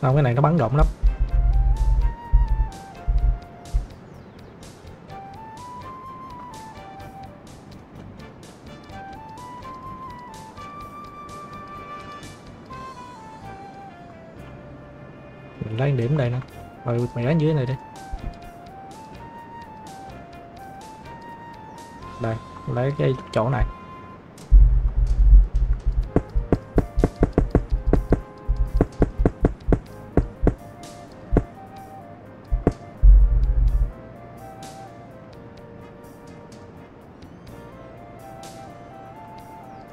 Không, cái này nó bắn rộng lắm. Được mày đánh dưới này đi đây lấy cái chỗ này.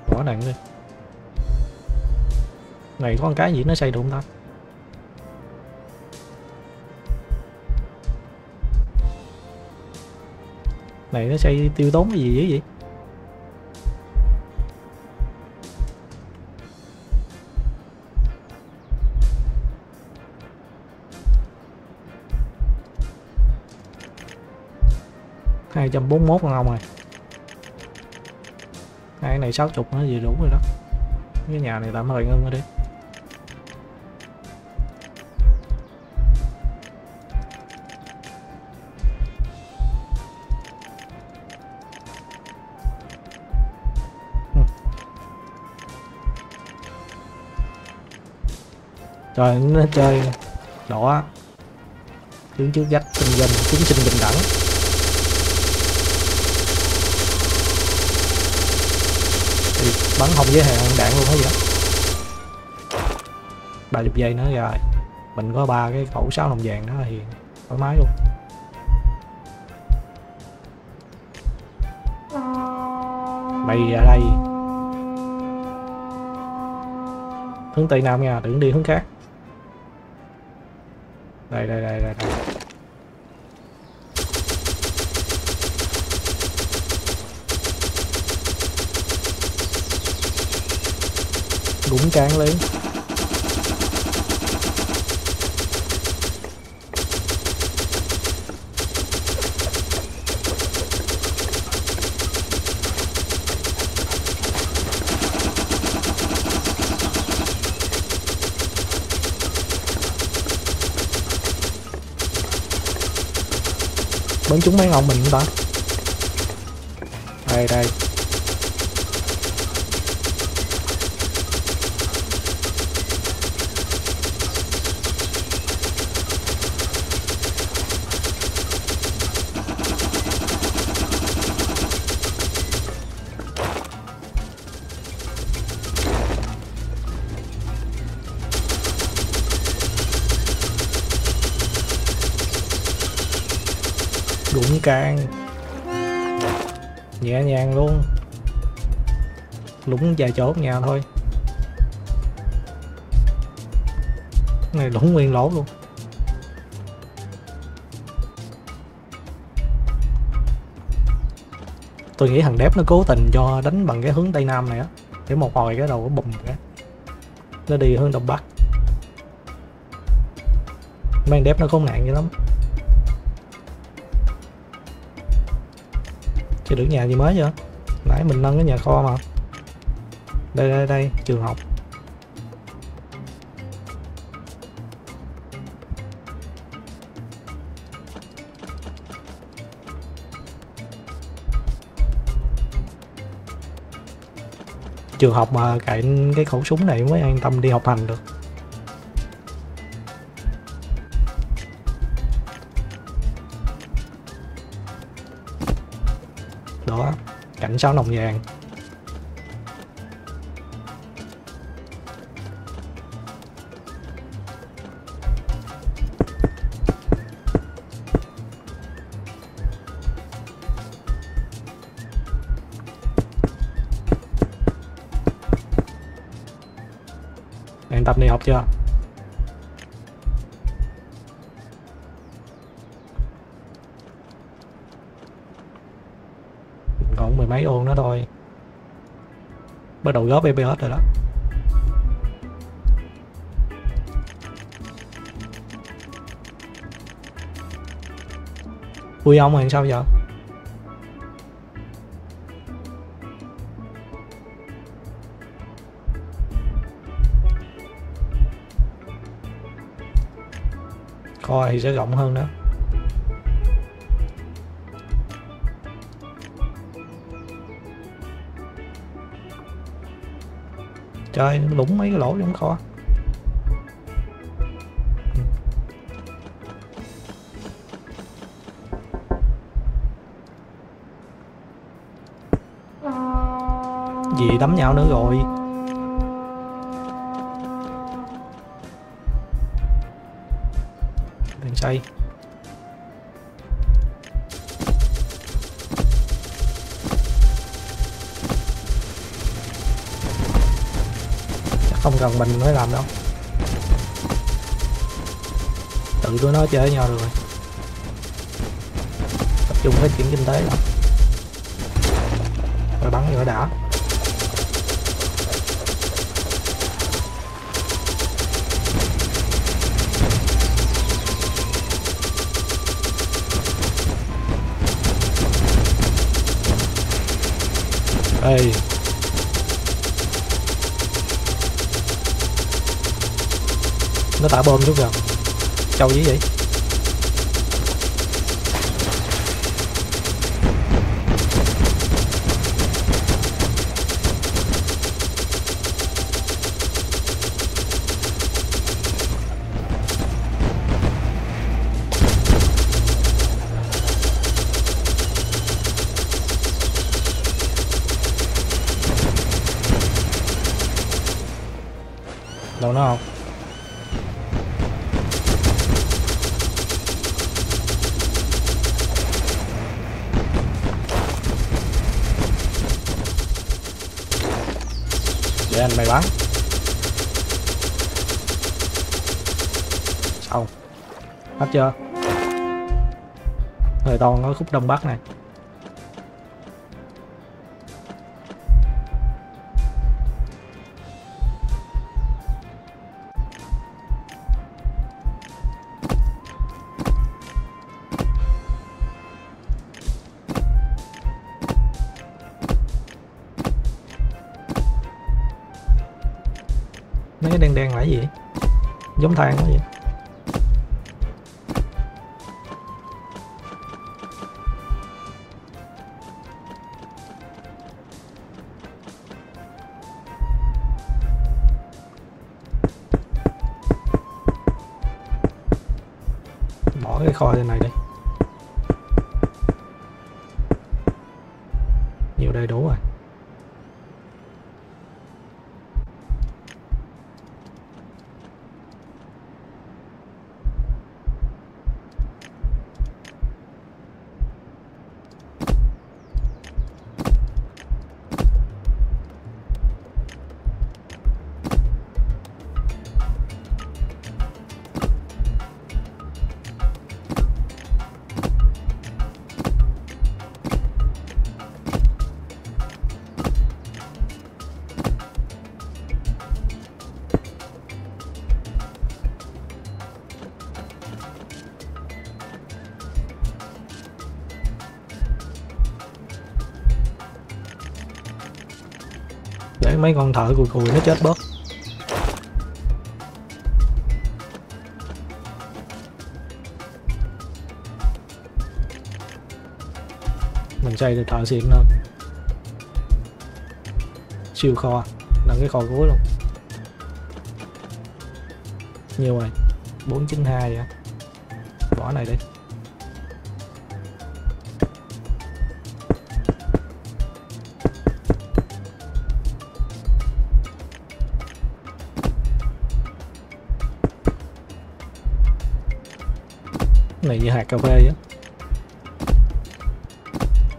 Bỏ nặng đi. Này, có con cái gì nó xây được không ta? Này nó xây tiêu tốn cái gì dữ vậy? Hai trăm bốn mốt con ông rồi. Hai cái này sáu chục nó gì đủ rồi đó. Cái nhà này tạm thời ngưng rồi đi. Trời, nó chơi đỏ. Đứng trước dách kinh doanh chúng sinh bình đẳng. Thì bắn không giới hạn đạn luôn hết vậy ba chục giây nữa rồi. Mình có ba cái khẩu sáu đồng vàng đó thì thoải mái luôn. Bay ra đây. Hướng tây nam nha đừng đi hướng khác đây đây đây đây, đây đúng cán lên. Bắn chúng mấy ông mình không ta đây đây. Đụng càng nhẹ nhàng luôn. Lũng vài chỗ nhà thôi. Cái này, lũng nguyên lỗ luôn. Tôi nghĩ thằng đép nó cố tình cho đánh bằng cái hướng tây nam này á. Để một hồi cái đầu nó bùm cái. Nó đi hướng đông bắc. Mang thằng đép nó khốn nạn dữ lắm. Chưa được nhà gì mới chưa? Nãy mình nâng cái nhà kho mà. Đây đây đây, trường học. Trường học mà cạnh cái khẩu súng này mới an tâm đi học hành được. Cảnh nồng vàng. bắt đầu góp EPH rồi đó. Vui ông hay sao giờ? Coi thì sẽ rộng hơn đó. Trời, nó lủng mấy cái lỗ trong kho. gì đấm nhau nữa rồi cần mình mới làm đâu. Tự tụi nó chơi với nhau rồi. Tập trung phát triển kinh tế là rồi bắn nữa đã Hey. Nó tả bom chút rồi trâu gì vậy. Sài toàn ở khúc đông bắc này. Mấy cái đen đen là cái gì? Giống than mấy con thợ cùi cùi nó chết bớt. Mình xây được thợ xịn hơn siêu kho là cái kho cuối luôn. Nhiều rồi 492 vậy. Bỏ này đi. Như hạt cà phê á.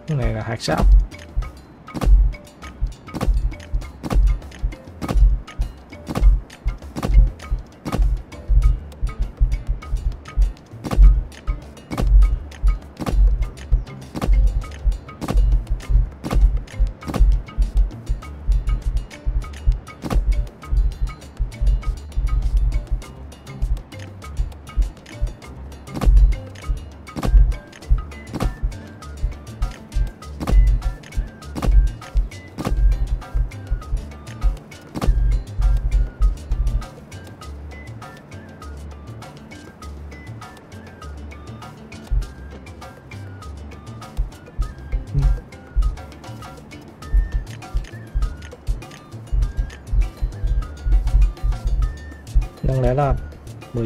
Cái này là hạt sáp.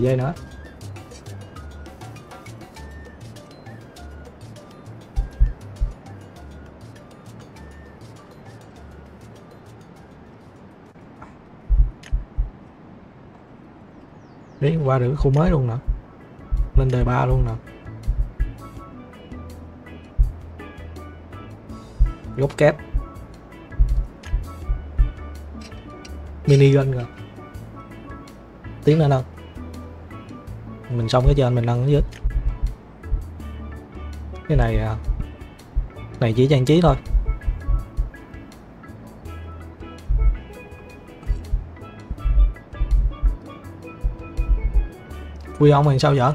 Giây nữa. Đấy, qua được cái khu mới luôn nè. Lên đời 3 luôn nè. Gốc két Minigun kìa. Tiến lên không mình xong cái trên mình nâng dưới. Cái này à, Này chỉ trang trí thôi. Quy ông mình sao vậy?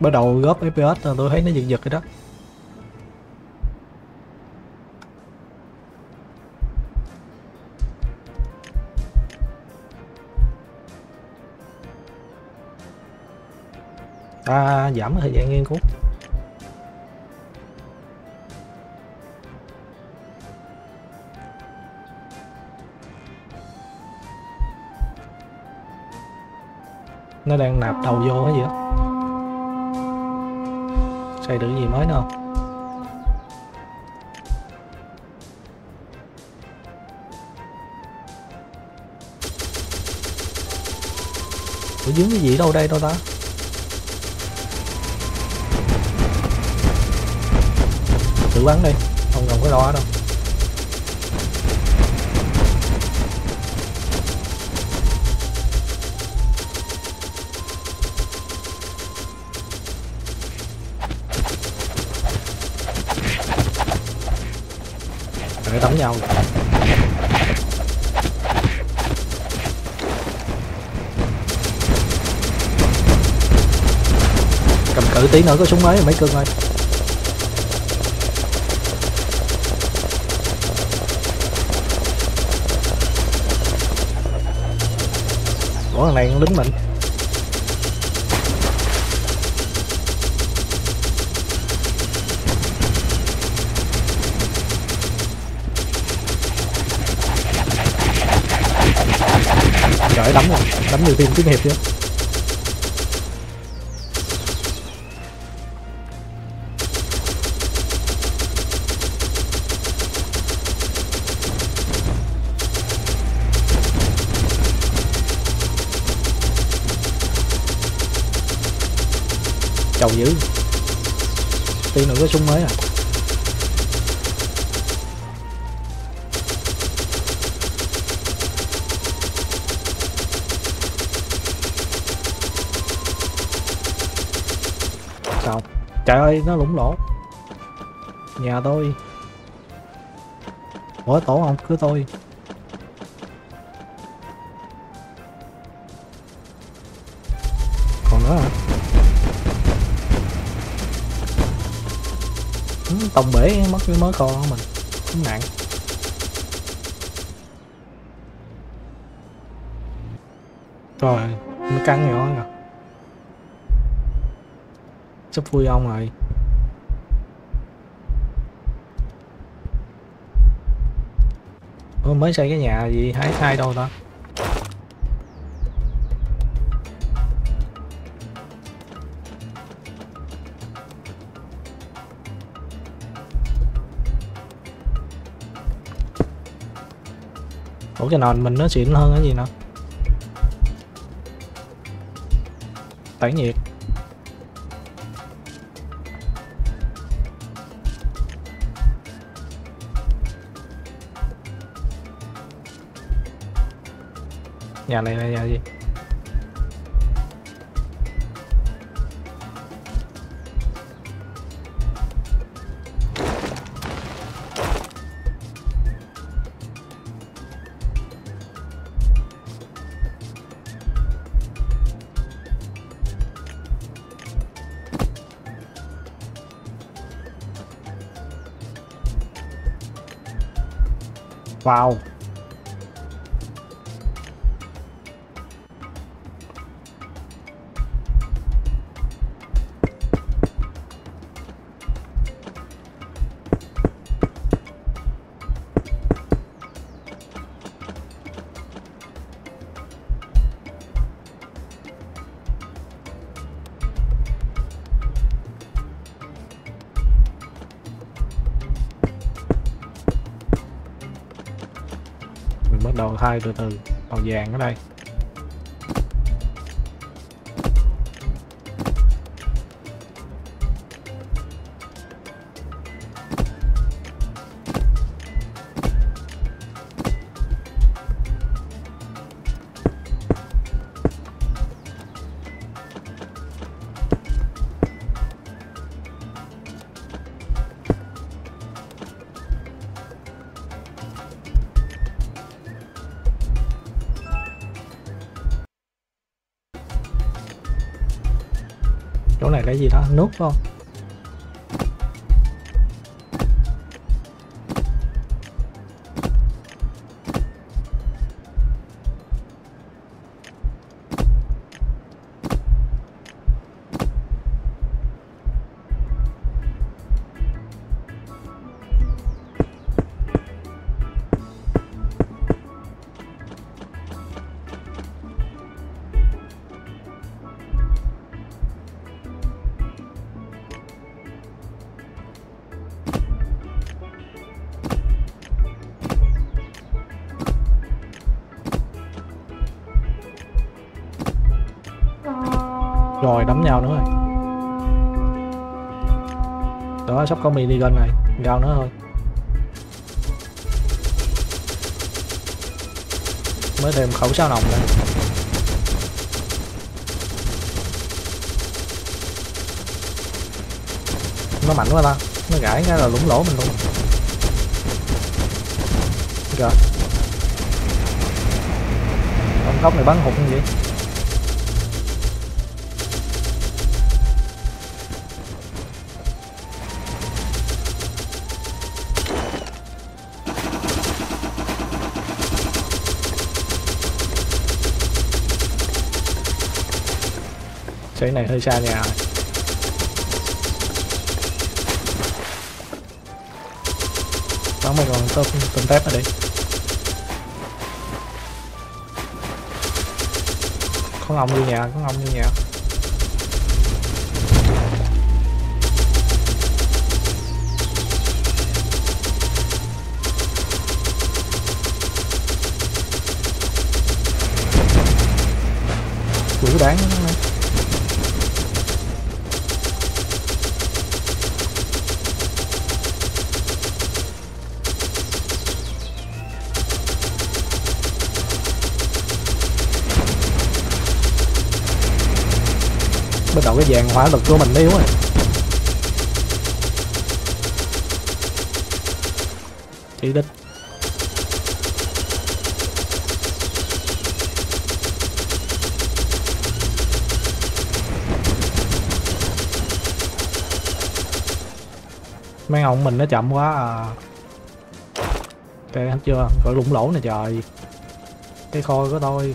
Bắt đầu góp FPS là tôi thấy nó giật giật rồi đó. Ta giảm thời gian nghiên cứu. Nó đang nạp đầu vô cái gì đó xây được gì mới nữa không? Ủa, dướng cái gì đâu đây, đâu ta? Tự bắn đi. Không cần cái lo đâu. Để tắm nhau. Cầm cự tí nữa có súng mới, mấy cưng ơi. Ủa thằng này con lính mình. Trời đấm rồi, đấm nhiều tim kiếm hiệp chứ. Chầu dữ. Tiên nữa có súng mới à? Sao? Trời ơi, nó lủng lỗ. Nhà tôi. Ủa, tổ không cứ tôi. Không bể mất cái mới con mình. Cũng nặng rồi nó căng nhỏ rồi sắp vui ông rồi. Ủa, mới xây cái nhà gì? Hái thai đâu ta? Cho cái nền mình nó xịn hơn cái gì nữa Tản nhiệt. Nhà này là nhà gì? Wow bắt từ từ màu vàng ở đây. Cái gì đó nốt luôn không nhau nữa rồi đó, sắp có minigun này. Gao nữa thôi. Mới thêm khẩu sao nòng này nó mạnh quá ta. Nó gãi ngay là lủng lỗ mình luôn. Kìa. Con cốc này bắn hụt như vậy Cái này hơi xa nhà. Rồi Bắn mày con tôm, tôm tép ở đây. Có ngông vô nhà, có ngông vô nhà. Hỏa lực của mình yếu rồi chỉ đích mấy ông mình nó chậm quá à. Ok hết chưa? Gọi lủng lỗ nè trời. Cái khôi của tôi.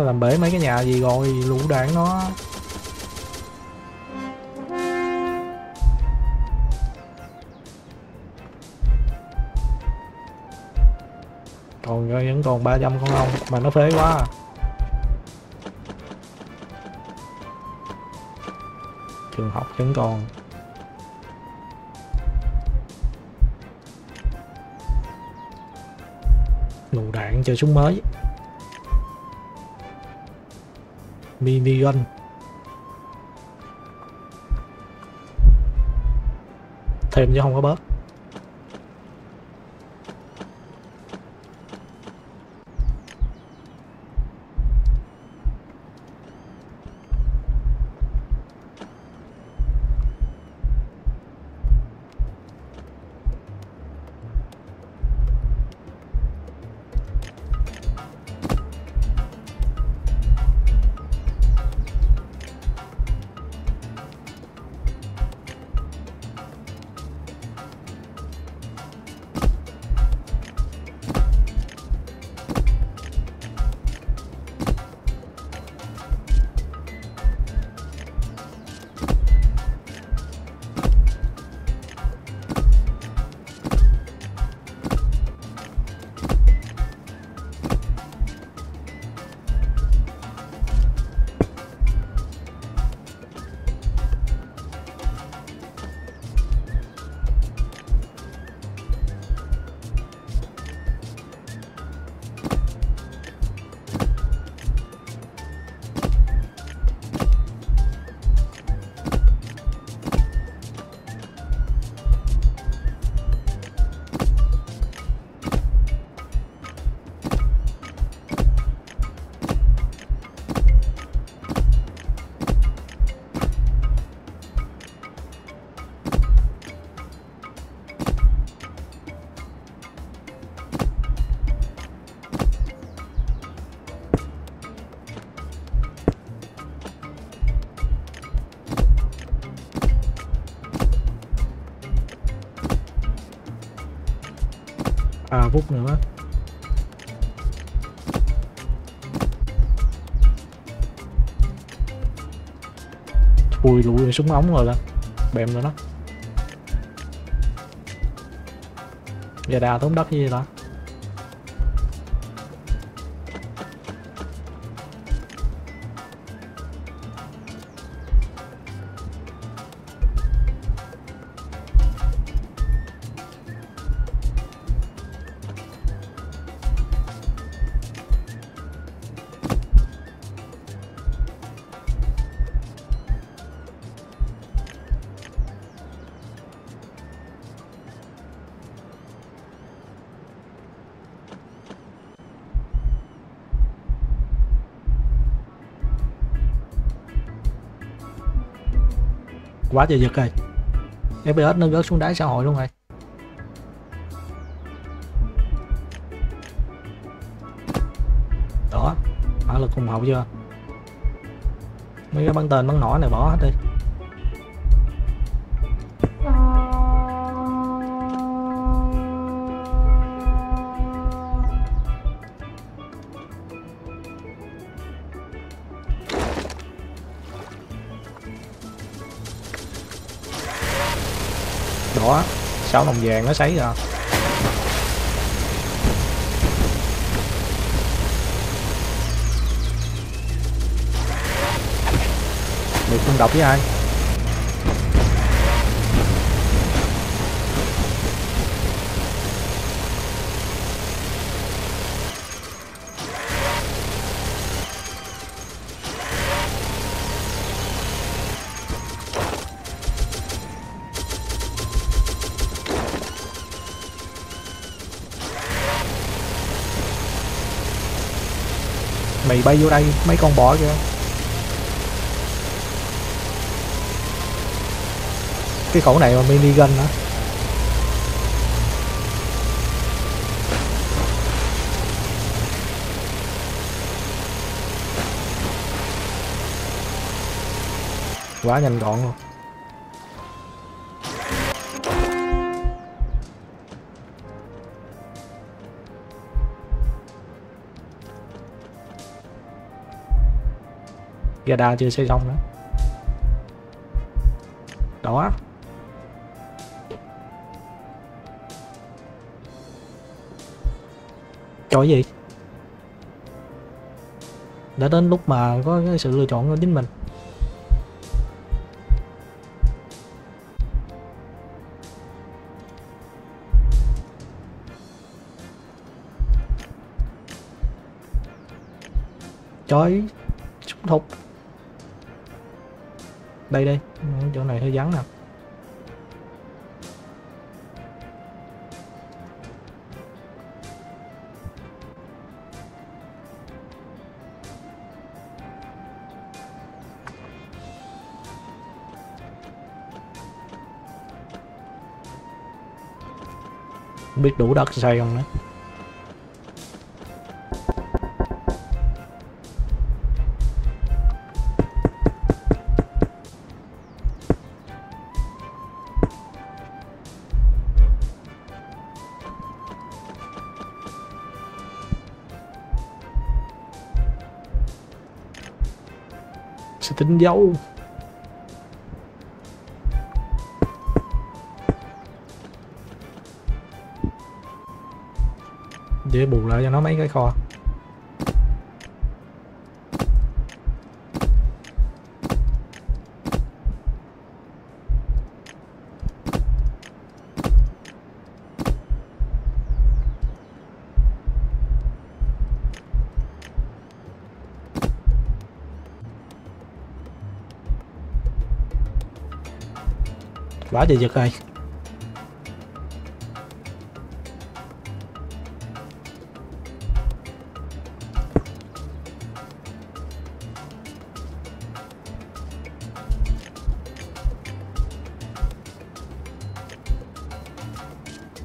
Nó làm bể mấy cái nhà gì rồi, lũ đạn nó. Còn ờ, vẫn còn 300 con ong mà nó phế quá à. trường học vẫn còn. Lù đạn chơi súng mới. Minigun thêm chứ không có bớt. Vài phút nữa. Ui lùi súng ống rồi đó. Bèm rồi đó. Giờ đà tốn đất gì đó. Quá trời giật rồi. FPS nó rớt xuống đáy xã hội luôn rồi. Đó hỏa lực hùng hậu chưa? Mấy cái bắn tên bắn nỏ này bỏ hết đi. Sáu đồng vàng nó sấy rồi được xung độc với ai? Bay vô đây, mấy con bò kìa. Cái khẩu này mà mini gun nữa quá nhanh gọn luôn. Gada chưa xây xong nữa. Đó. Cho gì? Đã đến lúc mà có cái sự lựa chọn của chính mình. Chói súng thục đây đây. Chỗ này hơi vắng nè. Biết đủ đất xây không nữa sẽ tính dấu. Để bù lại cho nó mấy cái kho. Quá trời giật rồi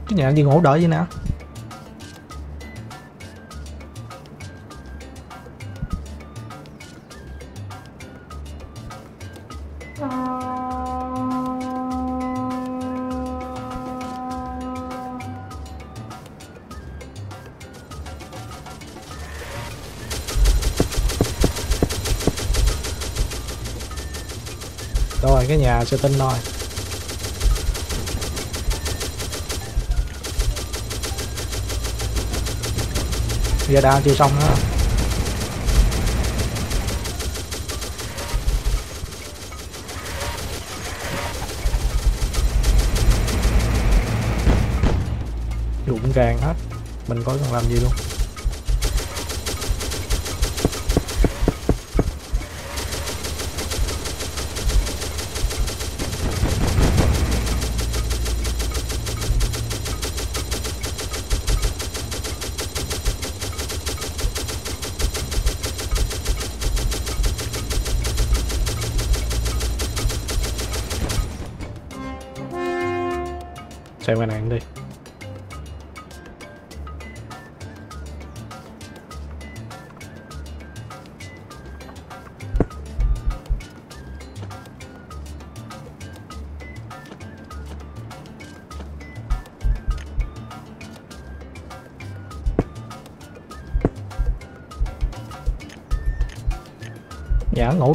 cái nhà gì ngủ đợi vậy nào? Nhà sẽ tinh thôi giờ đang chưa xong nữa dụng càng hết. Mình có cần làm gì luôn?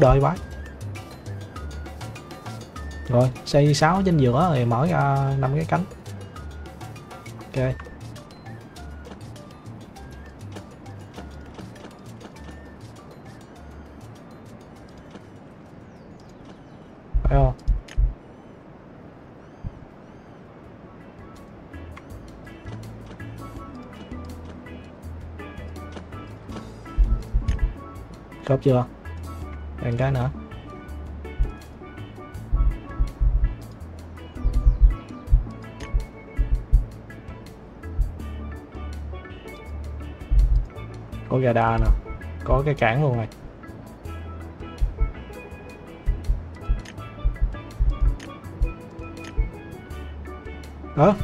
Đời ngủ quá. Rồi xây 6 trên giữa rồi mở ra năm cái cánh. Ok. Phải không? Khớp chưa? Cái nữa. Có gà đa nè có cái cản luôn này. Đó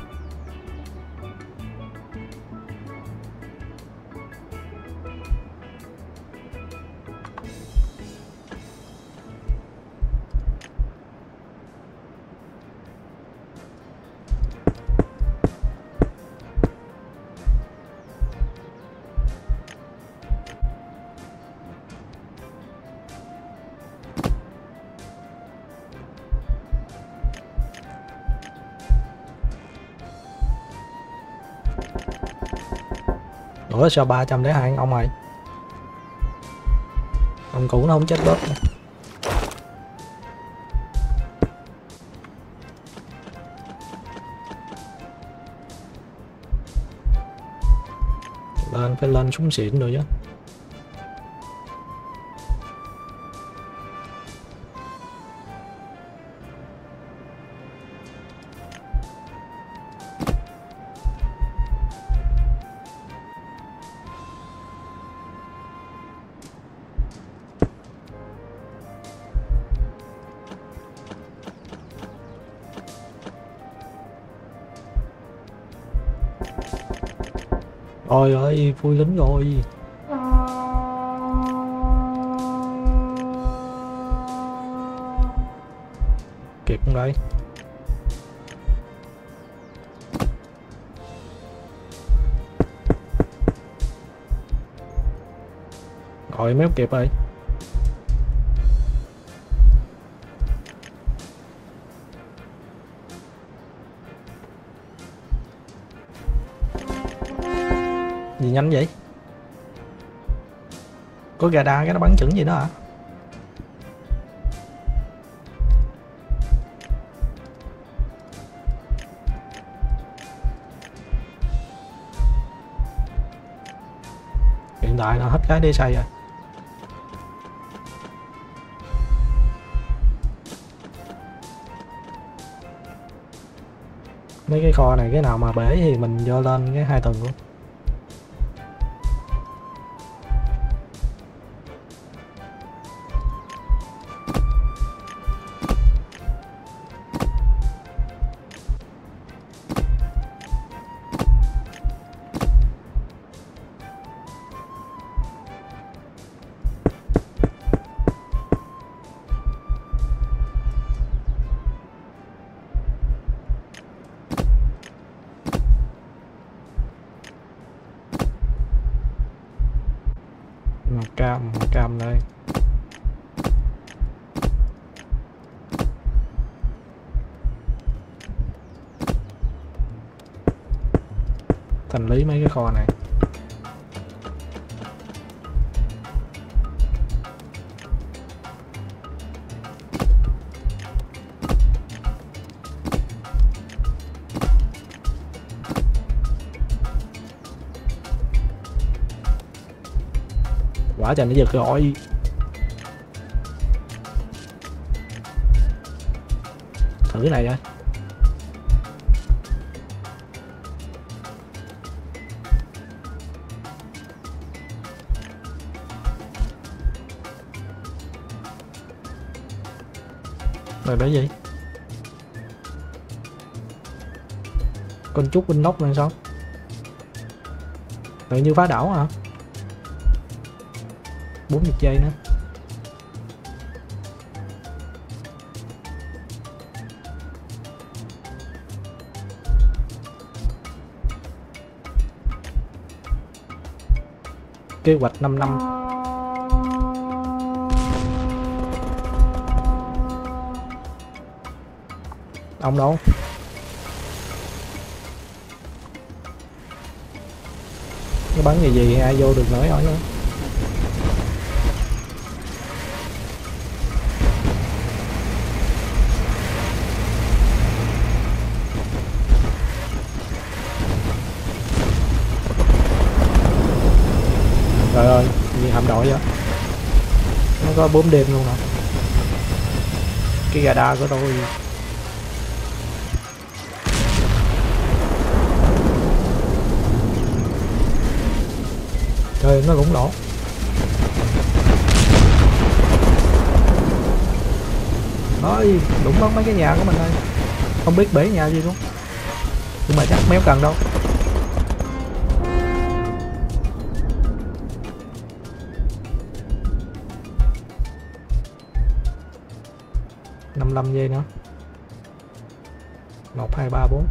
Ủa sao 300 để hai ông ơi Ông cũ nó không chết bớt nữa. Lên, phải lên súng xịn rồi chứ phui lính rồi. Kịp không đây? Rồi méo kịp rồi Có radar cái nó bắn chuẩn gì đó hả? Hiện tại nó hết cái đi xây rồi. Mấy cái kho này, cái nào mà bể thì mình vô lên cái hai tầng luôn. Thành lý mấy cái kho này. Quả trời nó giật rồi thử cái này coi. Rồi đó gì? Con chút binh nóc lên sao? Tự như phá đảo hả? 40 giây nữa. Kế hoạch 5 năm. Ờ. ông đâu? Nó bắn gì gì ai vô được nói hỏi nữa trời ơi, gì hạm đội vậy? Nó có bốn đêm luôn hả? Cái gà đa của tôi trời nó cũng lỗ Ôi, đụng mất mấy cái nhà của mình đây. Không biết bể nhà gì luôn. Nhưng mà chắc méo cần đâu. Năm năm giây nữa. Một hai ba bốn.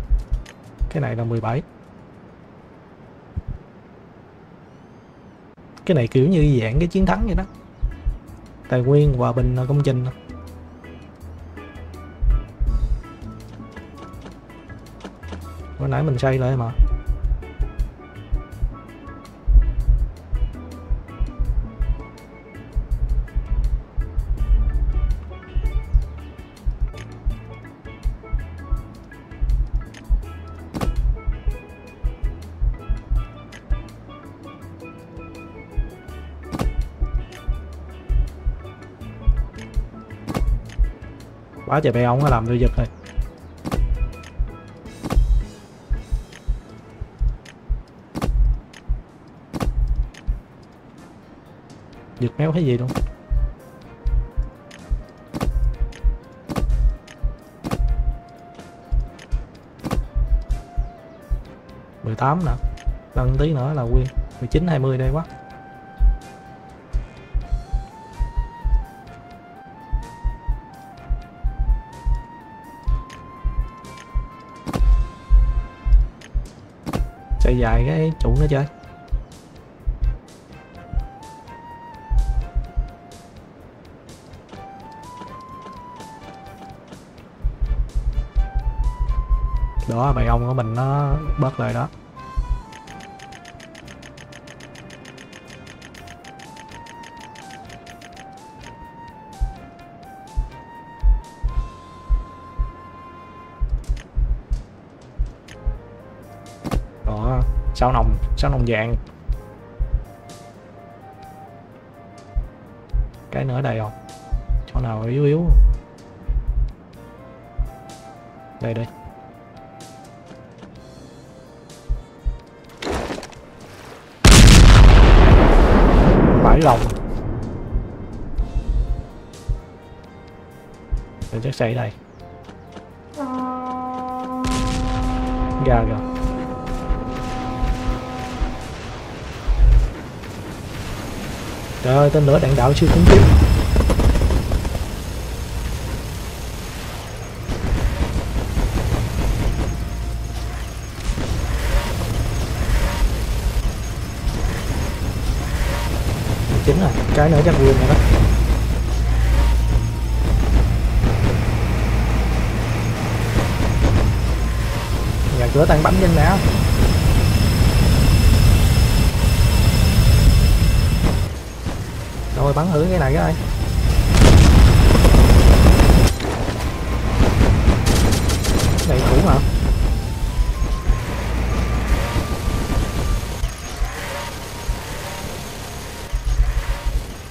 Cái này là 17 cái này kiểu như dạng cái chiến thắng vậy đó. Tài nguyên, hòa bình, công trình. Bữa nãy mình xây lại mà. Quá trời bay ống nó làm tôi giật thôi. Giật méo cái gì luôn? mười tám nè lần tí nữa là quyên mười chín hai mươi đây quá. Dài cái trụ nó chơi. Đó mày ông của mình nó bớt lại đó. Sao nồng sao nồng vàng cái nữa đây không? Chỗ nào yếu yếu? Đây đây. Bảy lòng mình chắc xây đây. Ra rồi trời ơi, tên lửa đạn đạo siêu khủng khiếp chính là cái nữa chắc nguyên rồi đó. Nhà cửa tan bắn nhanh nào thôi, bắn thử cái này cái này. Cái này cũ hả?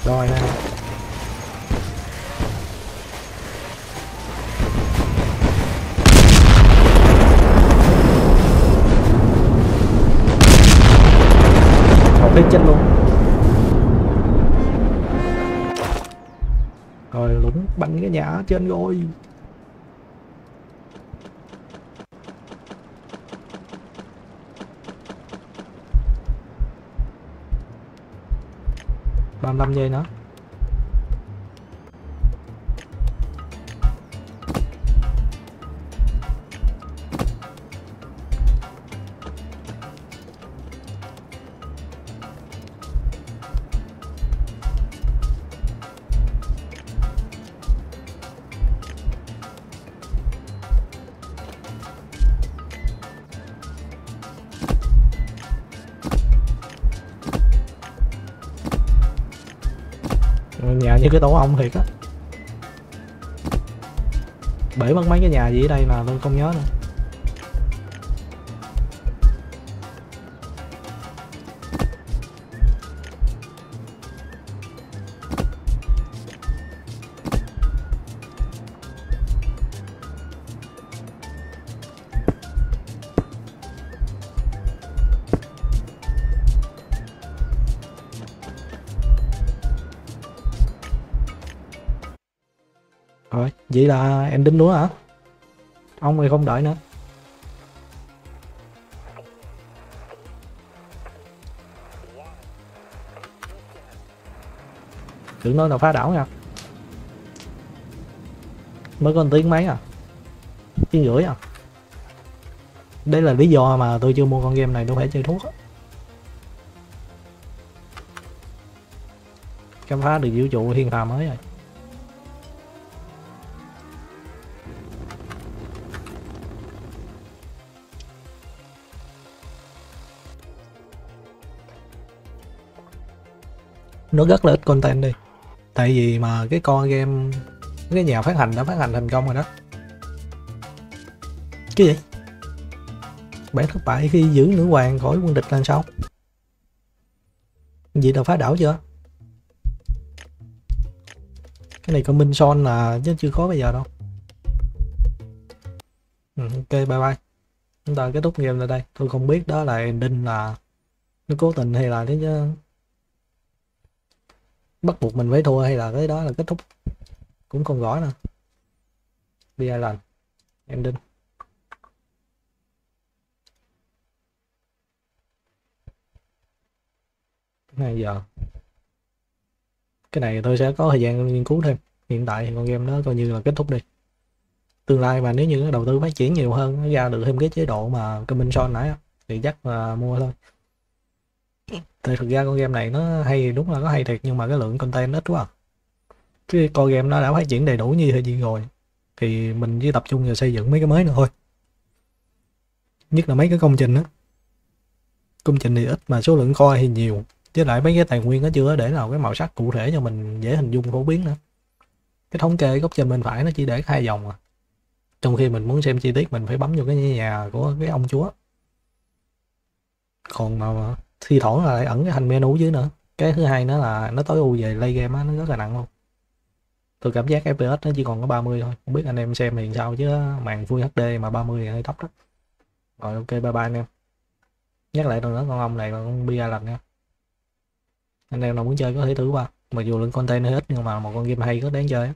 Rồi nè. Một cái luôn. Trên rồi. Ba mươi lăm giây nữa. Ờ, nhà như cái tổ ong thiệt á. Bể mất mấy cái nhà gì ở đây mà tôi không nhớ nữa. Vậy là em đính đúng hả? Ông thì không đợi nữa. Tưởng nói là phá đảo nha. Mới có một tiếng mấy à? Tiếng rưỡi à? Đây là lý do mà tôi chưa mua con game này, tôi phải chơi thuốc khám phá được vũ trụ thiên hà mới rồi. Nó rất là ít content đi. Tại vì mà cái con game cái nhà phát hành đã phát hành thành công rồi đó. Cái gì? Bạn thất bại khi giữ nữ hoàng khỏi quân địch lên sao vậy là phá đảo chưa? Cái này con minh son là chứ chưa có bây giờ đâu. Ừ, ok bye bye. Chúng ta kết thúc game tại đây. Tôi không biết đó là ending là nó cố tình hay là thế chứ bắt buộc mình phải thua hay là cái đó là kết thúc. Cũng không rõ nữa. Đi em đinh. hai giờ. Cái này tôi sẽ có thời gian nghiên cứu thêm. Hiện tại thì con game đó coi như là kết thúc đi. Tương lai mà nếu như đầu tư phát triển nhiều hơn, nó ra được thêm cái chế độ mà Coming Son nãy thì chắc là mua thôi thì thực ra con game này nó hay, đúng là nó hay thiệt, nhưng mà cái lượng content ít quá à. cái con game nó đã phát triển đầy đủ như thế gì rồi, thì mình chỉ tập trung vào xây dựng mấy cái mới nữa thôi. Nhất là mấy cái công trình á. Công trình thì ít mà số lượng coi thì nhiều. Với lại mấy cái tài nguyên nó chưa để nào cái màu sắc cụ thể cho mình dễ hình dung, phổ biến nữa. Cái thống kê góc trên bên phải nó chỉ để hai dòng à. Trong khi mình muốn xem chi tiết, mình phải bấm vô cái nhà của cái ông chúa. Còn mà thi thoảng là ẩn cái thành menu dưới nữa. Cái thứ hai nữa là nó tối ưu về lay game á, nó rất là nặng luôn. Tôi cảm giác fps nó chỉ còn có 30 thôi. Không biết anh em xem thì sao chứ, màn full hd mà 30 thì hơi tóc đó. Rồi, ok, bye bye anh em. Nhắc lại lần nữa, con ông này là con bia lần nha. Anh em nào muốn chơi có thể thử qua. Mặc dù lượng content hơi ít nhưng mà một con game hay rất đáng chơi